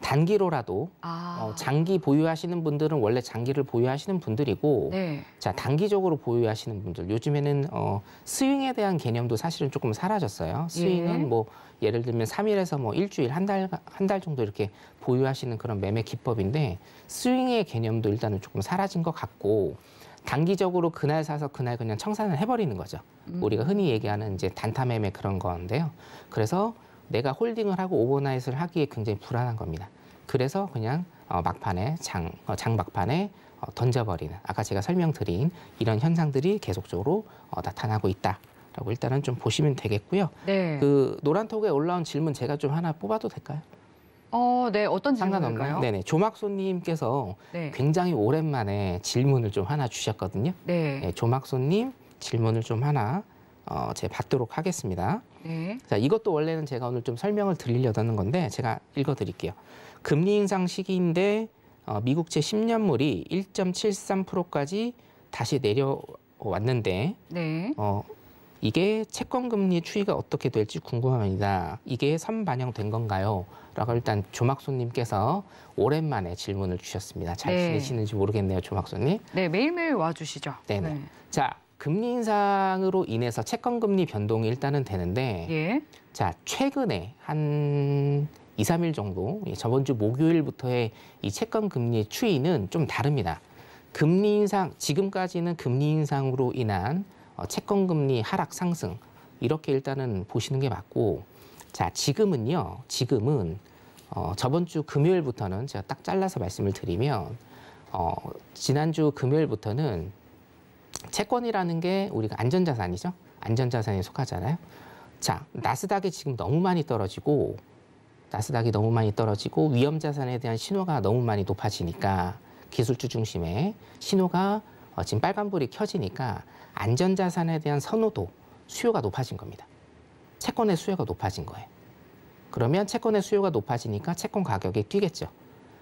단기로라도 아, 어, 장기 보유하시는 분들은 원래 장기를 보유하시는 분들이고 네. 자 단기적으로 보유하시는 분들 요즘에는 어, 스윙에 대한 개념도 사실은 조금 사라졌어요. 스윙은 예. 뭐 예를 들면 3일에서 뭐 일주일 한 달 한 달 정도 이렇게 보유하시는 그런 매매 기법인데 스윙의 개념도 일단은 조금 사라진 것 같고 단기적으로 그날 사서 그날 그냥 청산을 해버리는 거죠. 음. 우리가 흔히 얘기하는 이제 단타 매매 그런 건데요. 그래서 내가 홀딩을 하고 오버나잇을 하기에 굉장히 불안한 겁니다. 그래서 그냥 어, 막판에 장, 어, 장 막판에 어, 던져버리는 아까 제가 설명드린 이런 현상들이 계속적으로 어, 나타나고 있다 라고 일단은 좀 보시면 되겠고요. 네. 그 노란톡에 올라온 질문 제가 좀 하나 뽑아도 될까요? 어, 네. 어떤? 질문일까요? 네네. 조막손님께서 네. 굉장히 오랜만에 질문을 좀 하나 주셨거든요. 네. 네, 조막손님 질문을 좀 하나 어, 제가 받도록 하겠습니다. 네. 자, 이것도 원래는 제가 오늘 좀 설명을 드리려던 건데 제가 읽어드릴게요. 금리 인상 시기인데 어, 미국채 10년물이 1.73%까지 다시 내려왔는데 네. 어, 이게 채권 금리 추이가 어떻게 될지 궁금합니다. 이게 선반영된 건가요? 라고 일단 조막손님께서 오랜만에 질문을 주셨습니다. 잘 네. 지내시는지 모르겠네요, 조막손님. 네. 매일매일 와주시죠. 네네. 자, 금리 인상으로 인해서 채권 금리 변동이 일단은 되는데 예. 자, 최근에 한 2, 3일 정도 예, 저번 주 목요일부터의 이 채권 금리 추이는 좀 다릅니다. 금리 인상 지금까지는 금리 인상으로 인한 어, 채권 금리 하락 상승 이렇게 일단은 보시는 게 맞고 자, 지금은요. 지금은 어, 저번 주 금요일부터는 제가 딱 잘라서 말씀을 드리면 어, 지난주 금요일부터는 채권이라는 게 우리가 안전자산이죠. 안전자산에 속하잖아요. 자, 나스닥이 지금 너무 많이 떨어지고 나스닥이 너무 많이 떨어지고 위험자산에 대한 신호가 너무 많이 높아지니까 기술주 중심의 신호가 어, 지금 빨간불이 켜지니까 안전자산에 대한 선호도 수요가 높아진 겁니다. 채권의 수요가 높아진 거예요. 그러면 채권의 수요가 높아지니까 채권 가격이 뛰겠죠.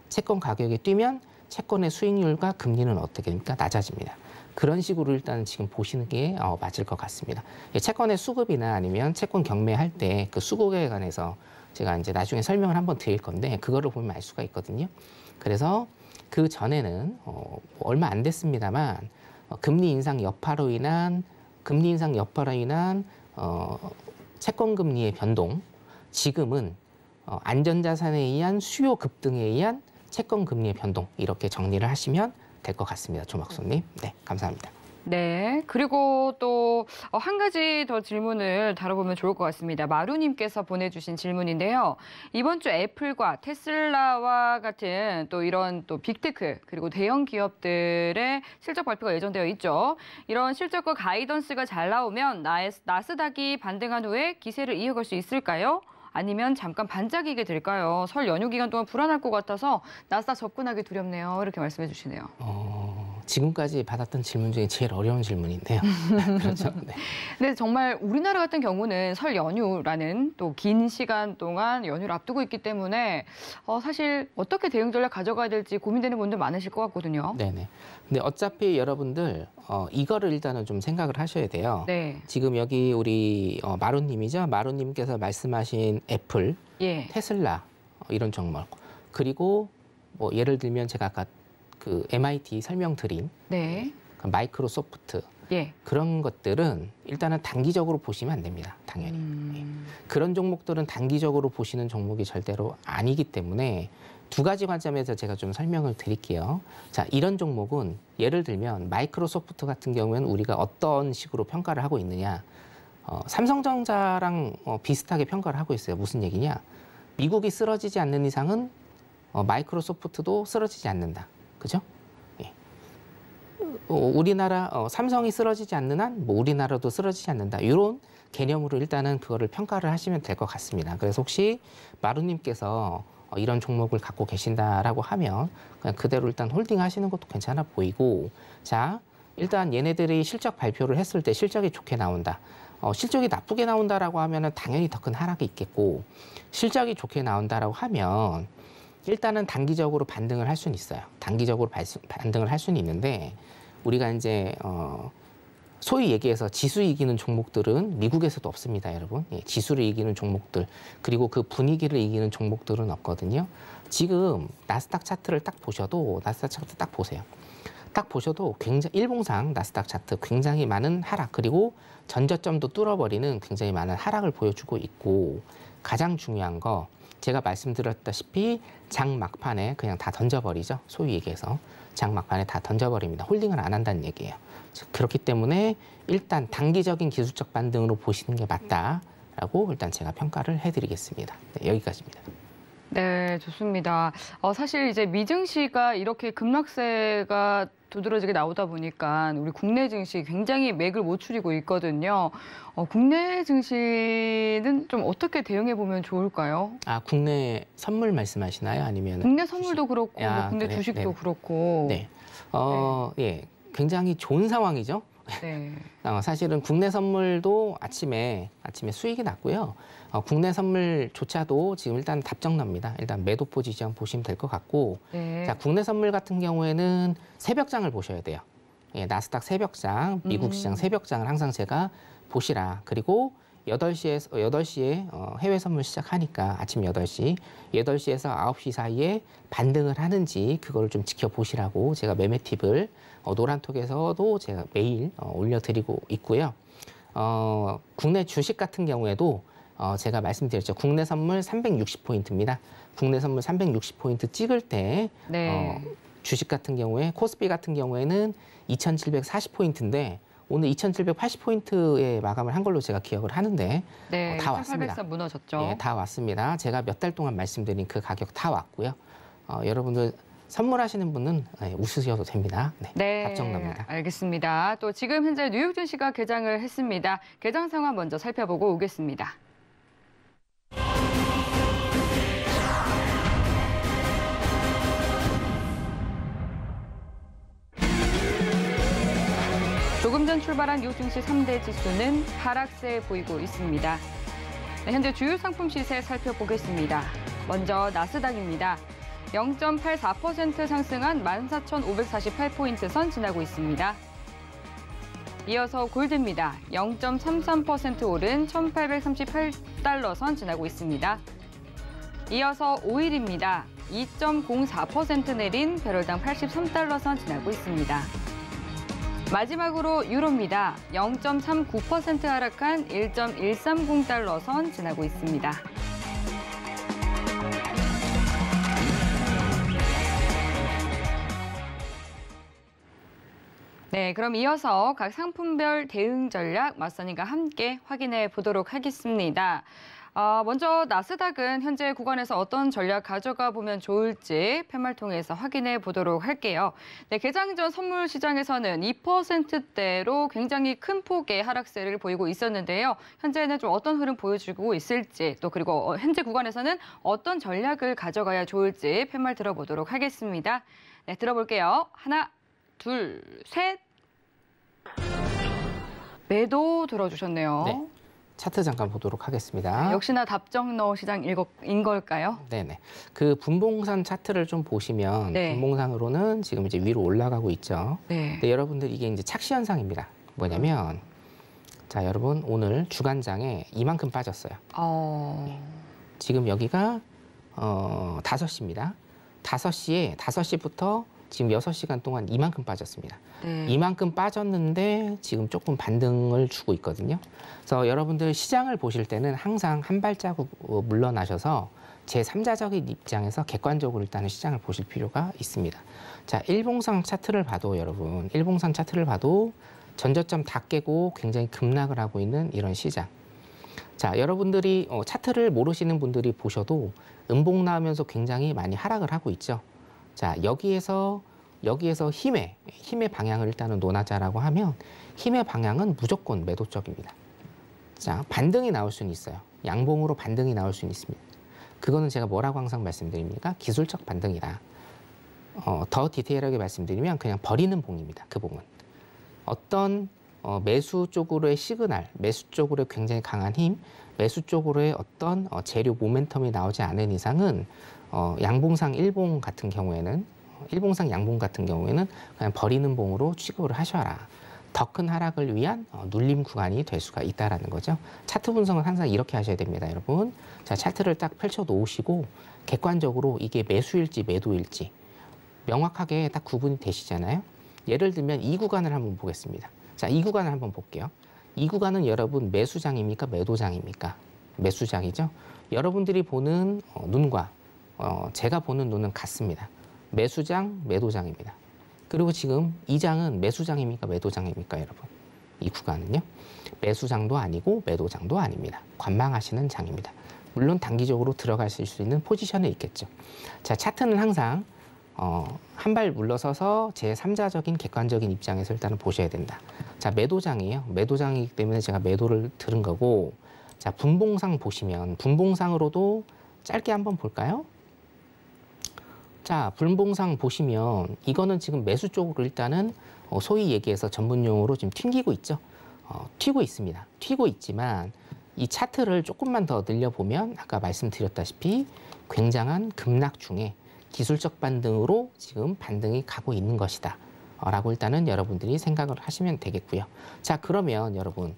채권 가격이 뛰면 채권의 수익률과 금리는 어떻게 됩니까? 낮아집니다. 그런 식으로 일단 지금 보시는 게 어, 맞을 것 같습니다. 예, 채권의 수급이나 아니면 채권 경매할 때 그 수급에 관해서 제가 이제 나중에 설명을 한번 드릴 건데 그거를 보면 알 수가 있거든요. 그래서 그 전에는 어, 뭐 얼마 안 됐습니다만 어, 금리 인상 여파로 인한 금리 인상 여파로 인한 어, 채권 금리의 변동 지금은 어, 안전자산에 의한 수요 급등에 의한 채권 금리의 변동 이렇게 정리를 하시면 될 것 같습니다. 조막손님. 네, 감사합니다. 네. 그리고 또 어, 한 가지 더 질문을 다뤄보면 좋을 것 같습니다. 마루님께서 보내주신 질문인데요. 이번 주 애플과 테슬라와 같은 또 이런 또 빅테크 그리고 대형 기업들의 실적 발표가 예정되어 있죠. 이런 실적과 가이던스가 잘 나오면 나스닥이 반등한 후에 기세를 이어갈 수 있을까요? 아니면 잠깐 반짝이게 될까요? 설 연휴 기간 동안 불안할 것 같아서 나스닥 접근하기 두렵네요. 이렇게 말씀해 주시네요. 어, 지금까지 받았던 질문 중에 제일 어려운 질문인데요. 그렇죠. 네. 근데 정말 우리나라 같은 경우는 설 연휴라는 또 긴 시간 동안 연휴를 앞두고 있기 때문에 어, 사실 어떻게 대응 전략 가져가야 될지 고민되는 분들 많으실 것 같거든요. 네네. 근데 어차피 여러분들 어, 이거를 일단은 좀 생각을 하셔야 돼요. 네. 지금 여기 우리 어, 마루님이죠. 마루님께서 말씀하신 애플, 예. 테슬라 어, 이런 종목 그리고 뭐 예를 들면 제가 아까 그 MIT 설명드린 네. 그 마이크로소프트 예. 그런 것들은 일단은 단기적으로 보시면 안 됩니다. 당연히. 음. 그런 종목들은 단기적으로 보시는 종목이 절대로 아니기 때문에 두 가지 관점에서 제가 좀 설명을 드릴게요. 자, 이런 종목은 예를 들면 마이크로소프트 같은 경우에는 우리가 어떤 식으로 평가를 하고 있느냐. 어, 삼성전자랑 어, 비슷하게 평가를 하고 있어요. 무슨 얘기냐? 미국이 쓰러지지 않는 이상은 어, 마이크로소프트도 쓰러지지 않는다. 그죠? 예. 어, 우리나라 어, 삼성이 쓰러지지 않는 한 뭐 우리나라도 쓰러지지 않는다. 이런 개념으로 일단은 그거를 평가를 하시면 될 것 같습니다. 그래서 혹시 마루님께서 어, 이런 종목을 갖고 계신다라고 하면 그냥 그대로 일단 홀딩 하시는 것도 괜찮아 보이고 자 일단 얘네들이 실적 발표를 했을 때 실적이 좋게 나온다. 어, 실적이 나쁘게 나온다라고 하면은 당연히 더 큰 하락이 있겠고 실적이 좋게 나온다라고 하면 일단은 단기적으로 반등을 할 수는 있어요. 단기적으로 발수- 반등을 할 수는 있는데 우리가 이제 어, 소위 얘기해서 지수 이기는 종목들은 미국에서도 없습니다, 여러분. 예, 지수를 이기는 종목들 그리고 그 분위기를 이기는 종목들은 없거든요. 지금 나스닥 차트를 딱 보셔도 나스닥 차트 딱 보세요. 딱 보셔도 굉장히 일봉상 나스닥 차트 굉장히 많은 하락 그리고 전저점도 뚫어버리는 굉장히 많은 하락을 보여주고 있고 가장 중요한 거 제가 말씀드렸다시피 장 막판에 그냥 다 던져버리죠. 소위 얘기해서 장 막판에 다 던져버립니다. 홀딩을 안 한다는 얘기예요. 즉, 그렇기 때문에 일단 단기적인 기술적 반등으로 보시는 게 맞다라고 일단 제가 평가를 해드리겠습니다. 네, 여기까지입니다. 네, 좋습니다. 어, 사실 이제 미증시가 이렇게 급락세가 두드러지게 나오다 보니까 우리 국내 증시 굉장히 맥을 못 추리고 있거든요. 어, 국내 증시는 좀 어떻게 대응해 보면 좋을까요? 아 국내 선물 말씀하시나요? 아니면 국내 선물도 그렇고 야, 뭐 국내 그래, 주식도 네. 그렇고. 네, 어, 예, 굉장히 좋은 상황이죠. 네. 어, 사실은 국내 선물도 아침에 아침에 수익이 났고요. 어, 국내 선물조차도 지금 일단 답정납니다. 일단 매도 포지션 보시면 될 것 같고, 네. 자 국내 선물 같은 경우에는 새벽장을 보셔야 돼요. 예, 나스닥 새벽장, 미국 음. 시장 새벽장을 항상 제가 보시라. 그리고 8시에 8시에 어, 해외 선물 시작하니까 아침 8시, 8시에서 9시 사이에 반등을 하는지 그거를 좀 지켜보시라고 제가 매매 팁을 어, 노란톡에서도 제가 매일 어, 올려드리고 있고요. 어, 국내 주식 같은 경우에도 어, 제가 말씀드렸죠. 국내 선물 360포인트입니다. 국내 선물 360포인트 찍을 때 네. 어, 주식 같은 경우에 코스피 같은 경우에는 2,740포인트인데 오늘 2,780포인트에 마감을 한 걸로 제가 기억을 하는데 네. 어, 다 왔습니다. 1804 무너졌죠. 예, 다 왔습니다. 제가 몇 달 동안 말씀드린 그 가격 다 왔고요. 어, 여러분들 선물하시는 분은 예, 웃으셔도 됩니다. 네, 네, 답정납니다. 알겠습니다. 또 지금 현재 뉴욕 증시가 개장을 했습니다. 개장 상황 먼저 살펴보고 오겠습니다. 조금 전 출발한 뉴욕 증시 3대 지수는 하락세 보이고 있습니다. 네, 현재 주요 상품 시세 살펴보겠습니다. 먼저 나스닥입니다. 0.84% 상승한 14,548포인트 선 지나고 있습니다. 이어서 골드입니다. 0.33% 오른 1,838달러 선 지나고 있습니다. 이어서 오일입니다. 2.04% 내린 배럴당 83달러 선 지나고 있습니다. 마지막으로 유로입니다. 0.39% 하락한 1.130달러 선 지나고 있습니다. 네, 그럼 이어서 각 상품별 대응 전략 맞선이가 함께 확인해 보도록 하겠습니다. 어, 먼저 나스닥은 현재 구간에서 어떤 전략 가져가 보면 좋을지 팻말 통해서 확인해 보도록 할게요. 네, 개장 전 선물 시장에서는 2%대로 굉장히 큰 폭의 하락세를 보이고 있었는데요. 현재는 좀 어떤 흐름 보여주고 있을지 또 그리고 어, 현재 구간에서는 어떤 전략을 가져가야 좋을지 팻말 들어보도록 하겠습니다. 네, 들어볼게요. 하나, 둘, 셋. 매도 들어주셨네요. 네. 차트 잠깐 보도록 하겠습니다. 역시나 답정너 시장 인 걸까요? 네네. 그 분봉산 차트를 좀 보시면 네. 분봉상으로는 지금 이제 위로 올라가고 있죠. 네. 근데 여러분들 이게 이제 착시 현상입니다. 뭐냐면 자 여러분 오늘 주간장에 이만큼 빠졌어요. 어, 지금 여기가 어 5시입니다. 5시에 5시부터 지금 여섯 시간 동안 이만큼 빠졌습니다. 네. 이만큼 빠졌는데 지금 조금 반등을 주고 있거든요. 그래서 여러분들 시장을 보실 때는 항상 한 발자국 어, 물러나셔서 제 3자적인 입장에서 객관적으로 일단은 시장을 보실 필요가 있습니다. 자, 일봉상 차트를 봐도 여러분, 일봉상 차트를 봐도 전저점 다 깨고 굉장히 급락을 하고 있는 이런 시장. 자, 여러분들이 어, 차트를 모르시는 분들이 보셔도 음봉 나오면서 굉장히 많이 하락을 하고 있죠. 자, 여기에서 여기에서 힘의 힘의 방향을 일단은 논하자라고 하면 힘의 방향은 무조건 매도 쪽입니다. 자, 반등이 나올 수는 있어요. 양봉으로 반등이 나올 수는 있습니다. 그거는 제가 뭐라고 항상 말씀드립니까? 기술적 반등이다. 어, 더 디테일하게 말씀드리면 그냥 버리는 봉입니다. 그 봉은 어떤 어, 매수 쪽으로의 시그널, 매수 쪽으로의 굉장히 강한 힘, 매수 쪽으로의 어떤 어, 재료 모멘텀이 나오지 않은 이상은 어, 양봉상 일봉 같은 경우에는 어, 일봉상 양봉 같은 경우에는 그냥 버리는 봉으로 취급을 하셔라. 더 큰 하락을 위한 어, 눌림 구간이 될 수가 있다라는 거죠. 차트 분석은 항상 이렇게 하셔야 됩니다, 여러분. 자, 차트를 딱 펼쳐 놓으시고 객관적으로 이게 매수일지 매도일지 명확하게 딱 구분이 되시잖아요. 예를 들면 이 구간을 한번 보겠습니다. 자, 이 구간을 한번 볼게요. 이 구간은 여러분 매수장입니까? 매도장입니까? 매수장이죠. 여러분들이 보는 어, 눈과 어, 제가 보는 눈은 같습니다. 매수장, 매도장입니다. 그리고 지금 이 장은 매수장입니까? 매도장입니까? 여러분. 이 구간은요. 매수장도 아니고 매도장도 아닙니다. 관망하시는 장입니다. 물론 단기적으로 들어가실 수 있는 포지션에 있겠죠. 자, 차트는 항상 어, 한 발 물러서서 제 3자적인 객관적인 입장에서 일단은 보셔야 된다. 자, 매도장이에요. 매도장이기 때문에 제가 매도를 들은 거고, 자, 분봉상 보시면, 분봉상으로도 짧게 한번 볼까요? 자, 분봉상 보시면, 이거는 지금 매수 쪽으로 일단은 어, 소위 얘기해서 전문용어로 지금 튕기고 있죠. 어, 튀고 있습니다. 튀고 있지만, 이 차트를 조금만 더 늘려보면, 아까 말씀드렸다시피, 굉장한 급락 중에 기술적 반등으로 지금 반등이 가고 있는 것이다. 어, 라고 일단은 여러분들이 생각을 하시면 되겠고요. 자, 그러면 여러분,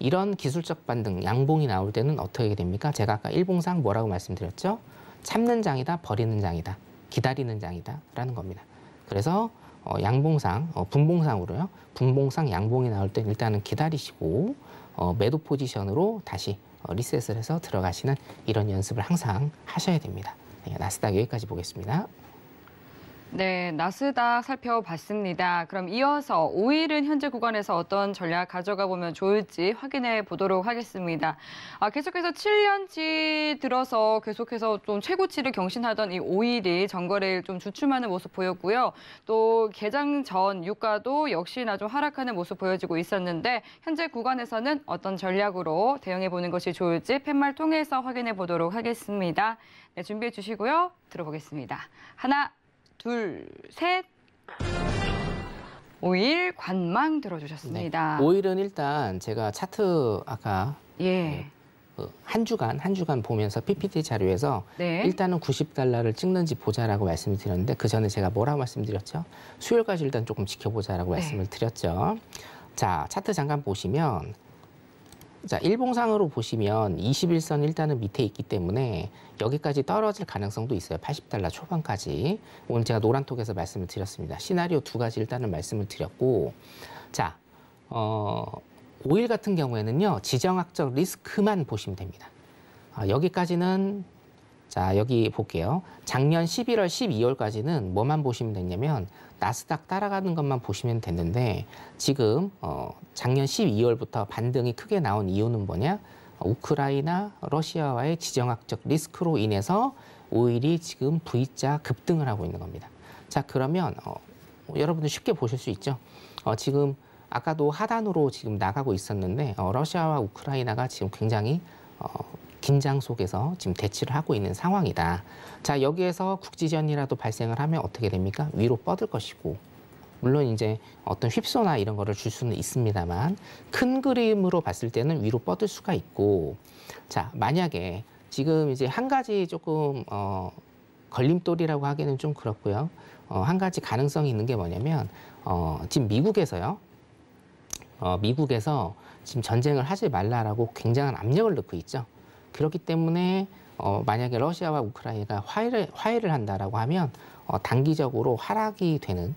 이런 기술적 반등, 양봉이 나올 때는 어떻게 됩니까? 제가 아까 일봉상 뭐라고 말씀드렸죠? 참는 장이다, 버리는 장이다, 기다리는 장이다, 라는 겁니다. 그래서 어, 양봉상, 어, 분봉상으로요. 분봉상 양봉이 나올 때 일단은 기다리시고 어, 매도 포지션으로 다시 어, 리셋을 해서 들어가시는 이런 연습을 항상 하셔야 됩니다. 네, 나스닥 여기까지 보겠습니다. 네, 나스닥 살펴봤습니다. 그럼 이어서 5일은 현재 구간에서 어떤 전략 가져가 보면 좋을지 확인해 보도록 하겠습니다. 아, 계속해서 7년치 들어서 계속해서 좀 최고치를 경신하던 이 5일이 전거래일 좀 주춤하는 모습 보였고요. 또 개장 전 유가도 역시나 좀 하락하는 모습 보여지고 있었는데 현재 구간에서는 어떤 전략으로 대응해 보는 것이 좋을지 팻말 통해서 확인해 보도록 하겠습니다. 네, 준비해 주시고요. 들어보겠습니다. 하나, 둘, 셋. 5일 관망 들어주셨습니다. 네. 5일은 일단 제가 차트 아까 예. 그 한 주간 한 주간 보면서 PPT 자료에서 네. 일단은 90달러를 찍는지 보자라고 말씀을 드렸는데 그 전에 제가 뭐라고 말씀드렸죠? 수요일까지 일단 조금 지켜보자라고 네. 말씀을 드렸죠. 자 차트 잠깐 보시면 자 일봉상으로 보시면 21선 일단은 밑에 있기 때문에 여기까지 떨어질 가능성도 있어요. 80달러 초반까지 오늘 제가 노란톡에서 말씀을 드렸습니다. 시나리오 두 가지 일단은 말씀을 드렸고 자 어. 5일 같은 경우에는요 지정학적 리스크만 보시면 됩니다. 아, 여기까지는 자 여기 볼게요. 작년 11월, 12월까지는 뭐만 보시면 됐냐면 나스닥 따라가는 것만 보시면 됐는데 지금 어, 작년 12월부터 반등이 크게 나온 이유는 뭐냐? 어, 우크라이나, 러시아와의 지정학적 리스크로 인해서 오일이 지금 V자 급등을 하고 있는 겁니다. 자 그러면 어, 여러분들 쉽게 보실 수 있죠. 어, 지금 아까도 하단으로 지금 나가고 있었는데 어, 러시아와 우크라이나가 지금 굉장히 어, 긴장 속에서 지금 대치를 하고 있는 상황이다. 자 여기에서 국지전이라도 발생을 하면 어떻게 됩니까? 위로 뻗을 것이고 물론 이제 어떤 휩소나 이런 거를 줄 수는 있습니다만 큰 그림으로 봤을 때는 위로 뻗을 수가 있고 자 만약에 지금 이제 한 가지 조금 어, 걸림돌이라고 하기는 좀 그렇고요. 어, 한 가지 가능성이 있는 게 뭐냐면 어, 지금 미국에서요. 어, 미국에서 지금 전쟁을 하지 말라라고 굉장한 압력을 넣고 있죠. 그렇기 때문에 어, 만약에 러시아와 우크라이나가 화해를, 화해를 한다라고 하면 어, 단기적으로 하락이 되는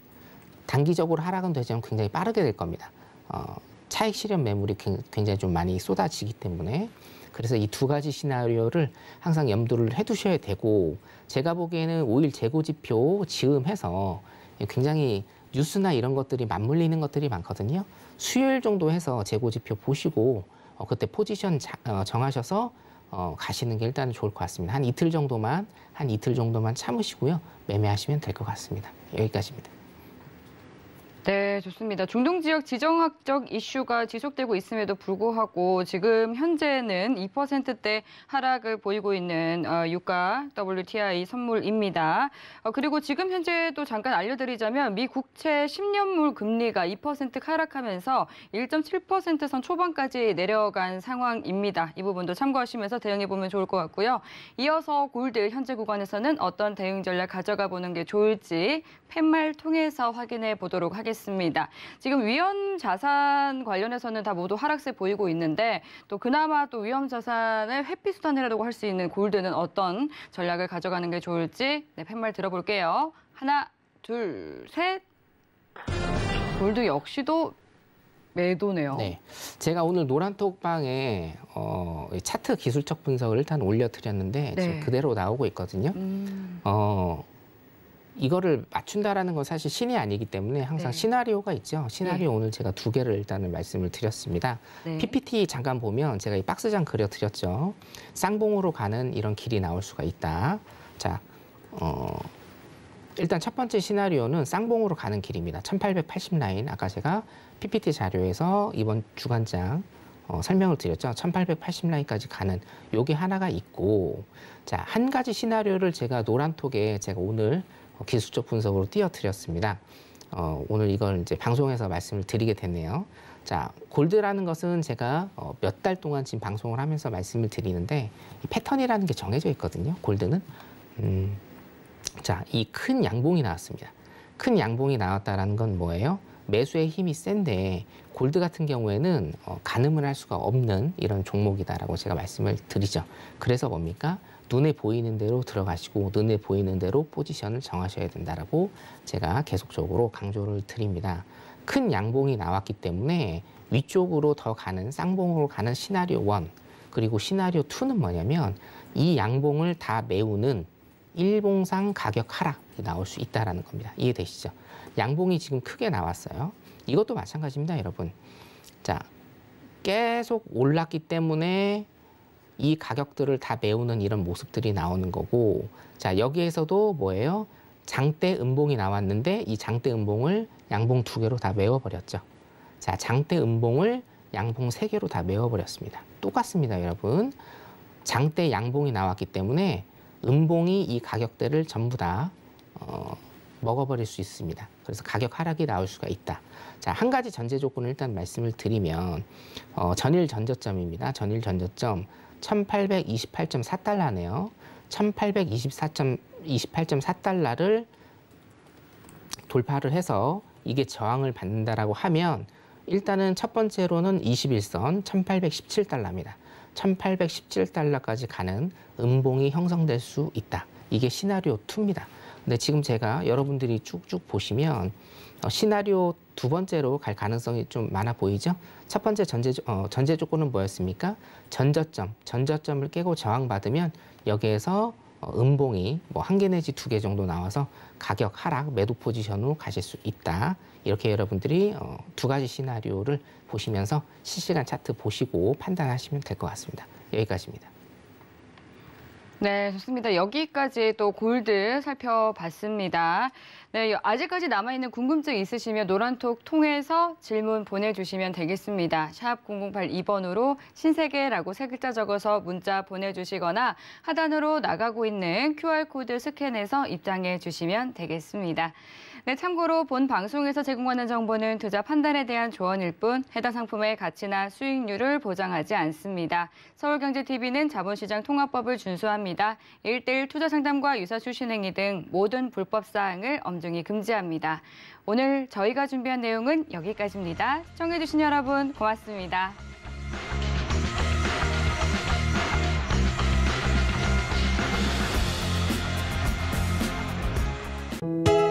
단기적으로 하락은 되지만 굉장히 빠르게 될 겁니다. 어, 차익 실현 매물이 굉- 굉장히 좀 많이 쏟아지기 때문에 그래서 이 두 가지 시나리오를 항상 염두를 해두셔야 되고 제가 보기에는 5일 재고 지표 지음해서 굉장히 뉴스나 이런 것들이 맞물리는 것들이 많거든요. 수요일 정도 해서 재고 지표 보시고 어, 그때 포지션 자- 어, 정하셔서 어, 가시는 게 일단은 좋을 것 같습니다. 한 이틀 정도만 한 이틀 정도만 참으시고요 매매하시면 될 것 같습니다. 여기까지입니다. 네, 좋습니다. 중동 지역 지정학적 이슈가 지속되고 있음에도 불구하고 지금 현재는 2%대 하락을 보이고 있는 어, 유가 WTI 선물입니다. 어, 그리고 지금 현재도 잠깐 알려드리자면 미 국채 10년물 금리가 2% 하락하면서 1.7%선 초반까지 내려간 상황입니다. 이 부분도 참고하시면서 대응해 보면 좋을 것 같고요. 이어서 골드 현재 구간에서는 어떤 대응 전략 가져가 보는 게 좋을지 팻말 통해서 확인해 보도록 하겠습니다. 지금 위험 자산 관련해서는 다 모두 하락세 보이고 있는데 또 그나마 또 위험 자산의 회피 수단이라고 할 수 있는 골드는 어떤 전략을 가져가는 게 좋을지 네, 팻말 들어볼게요. 하나, 둘, 셋. 골드 역시도 매도네요. 네, 제가 오늘 노란톡방에 어, 이 차트 기술적 분석을 일단 올려드렸는데 네. 지금 그대로 나오고 있거든요. 음, 어, 이거를 맞춘다라는 건 사실 신이 아니기 때문에 항상 네. 시나리오가 있죠. 시나리오 오늘 제가 두 개를 일단은 말씀을 드렸습니다. 네. PPT 잠깐 보면 제가 이 박스장 그려드렸죠. 쌍봉으로 가는 이런 길이 나올 수가 있다. 자, 어, 일단 첫 번째 시나리오는 쌍봉으로 가는 길입니다. 1880 라인 아까 제가 PPT 자료에서 이번 주간장 어, 설명을 드렸죠. 1880 라인까지 가는 요게 하나가 있고 자, 한 가지 시나리오를 제가 노란톡에 제가 오늘 어, 기술적 분석으로 띄워드렸습니다. 어, 오늘 이걸 이제 방송에서 말씀을 드리게 됐네요. 자, 골드라는 것은 제가 어, 몇 달 동안 지금 방송을 하면서 말씀을 드리는데 이 패턴이라는 게 정해져 있거든요. 골드는. 음, 자, 이 큰 양봉이 나왔습니다. 큰 양봉이 나왔다라는 건 뭐예요? 매수의 힘이 센데 골드 같은 경우에는 어, 가늠을 할 수가 없는 이런 종목이다라고 제가 말씀을 드리죠. 그래서 뭡니까? 눈에 보이는 대로 들어가시고 눈에 보이는 대로 포지션을 정하셔야 된다라고 제가 계속적으로 강조를 드립니다. 큰 양봉이 나왔기 때문에 위쪽으로 더 가는 쌍봉으로 가는 시나리오 1 그리고 시나리오 2는 뭐냐면 이 양봉을 다 메우는 일봉상 가격 하락이 나올 수 있다라는 겁니다. 이해되시죠? 양봉이 지금 크게 나왔어요. 이것도 마찬가지입니다, 여러분. 자, 계속 올랐기 때문에 이 가격들을 다 메우는 이런 모습들이 나오는 거고, 자, 여기에서도 뭐예요? 장대 음봉이 나왔는데 이 장대 음봉을 양봉 두 개로 다 메워버렸죠. 자, 장대 음봉을 양봉 세 개로 다 메워버렸습니다. 똑같습니다, 여러분. 장대 양봉이 나왔기 때문에 음봉이 이 가격대를 전부 다 어, 먹어버릴 수 있습니다. 그래서 가격 하락이 나올 수가 있다. 자, 한 가지 전제 조건을 일단 말씀을 드리면 어, 전일 전저점입니다. 전일 전저점 1828.4달러네요. 1824.28.4달러를 돌파를 해서 이게 저항을 받는다라고 하면 일단은 첫 번째로는 21선 1817달러입니다. 1817달러까지 가는 음봉이 형성될 수 있다. 이게 시나리오 2입니다. 근데 지금 제가 여러분들이 쭉쭉 보시면 어, 시나리오 두 번째로 갈 가능성이 좀 많아 보이죠? 첫 번째 전제, 어, 전제 조건은 뭐였습니까? 전저점, 전저점을 깨고 저항받으면 여기에서 어, 음봉이 뭐 한 개 내지 두 개 정도 나와서 가격 하락 매도 포지션으로 가실 수 있다. 이렇게 여러분들이 어, 두 가지 시나리오를 보시면서 실시간 차트 보시고 판단하시면 될 것 같습니다. 여기까지입니다. 네, 좋습니다. 여기까지 또 골드 살펴봤습니다. 네, 아직까지 남아있는 궁금증 있으시면 노란톡 통해서 질문 보내주시면 되겠습니다. 샵 0082번으로 신세계라고 세 글자 적어서 문자 보내주시거나 하단으로 나가고 있는 QR코드 스캔해서 입장해 주시면 되겠습니다. 네, 참고로 본 방송에서 제공하는 정보는 투자 판단에 대한 조언일 뿐 해당 상품의 가치나 수익률을 보장하지 않습니다. 서울경제TV는 자본시장 통합법을 준수합니다. 1대1 투자 상담과 유사 출신행위 등 모든 불법 사항을 엄중히 금지합니다. 오늘 저희가 준비한 내용은 여기까지입니다. 시청해주신 여러분 고맙습니다. thank you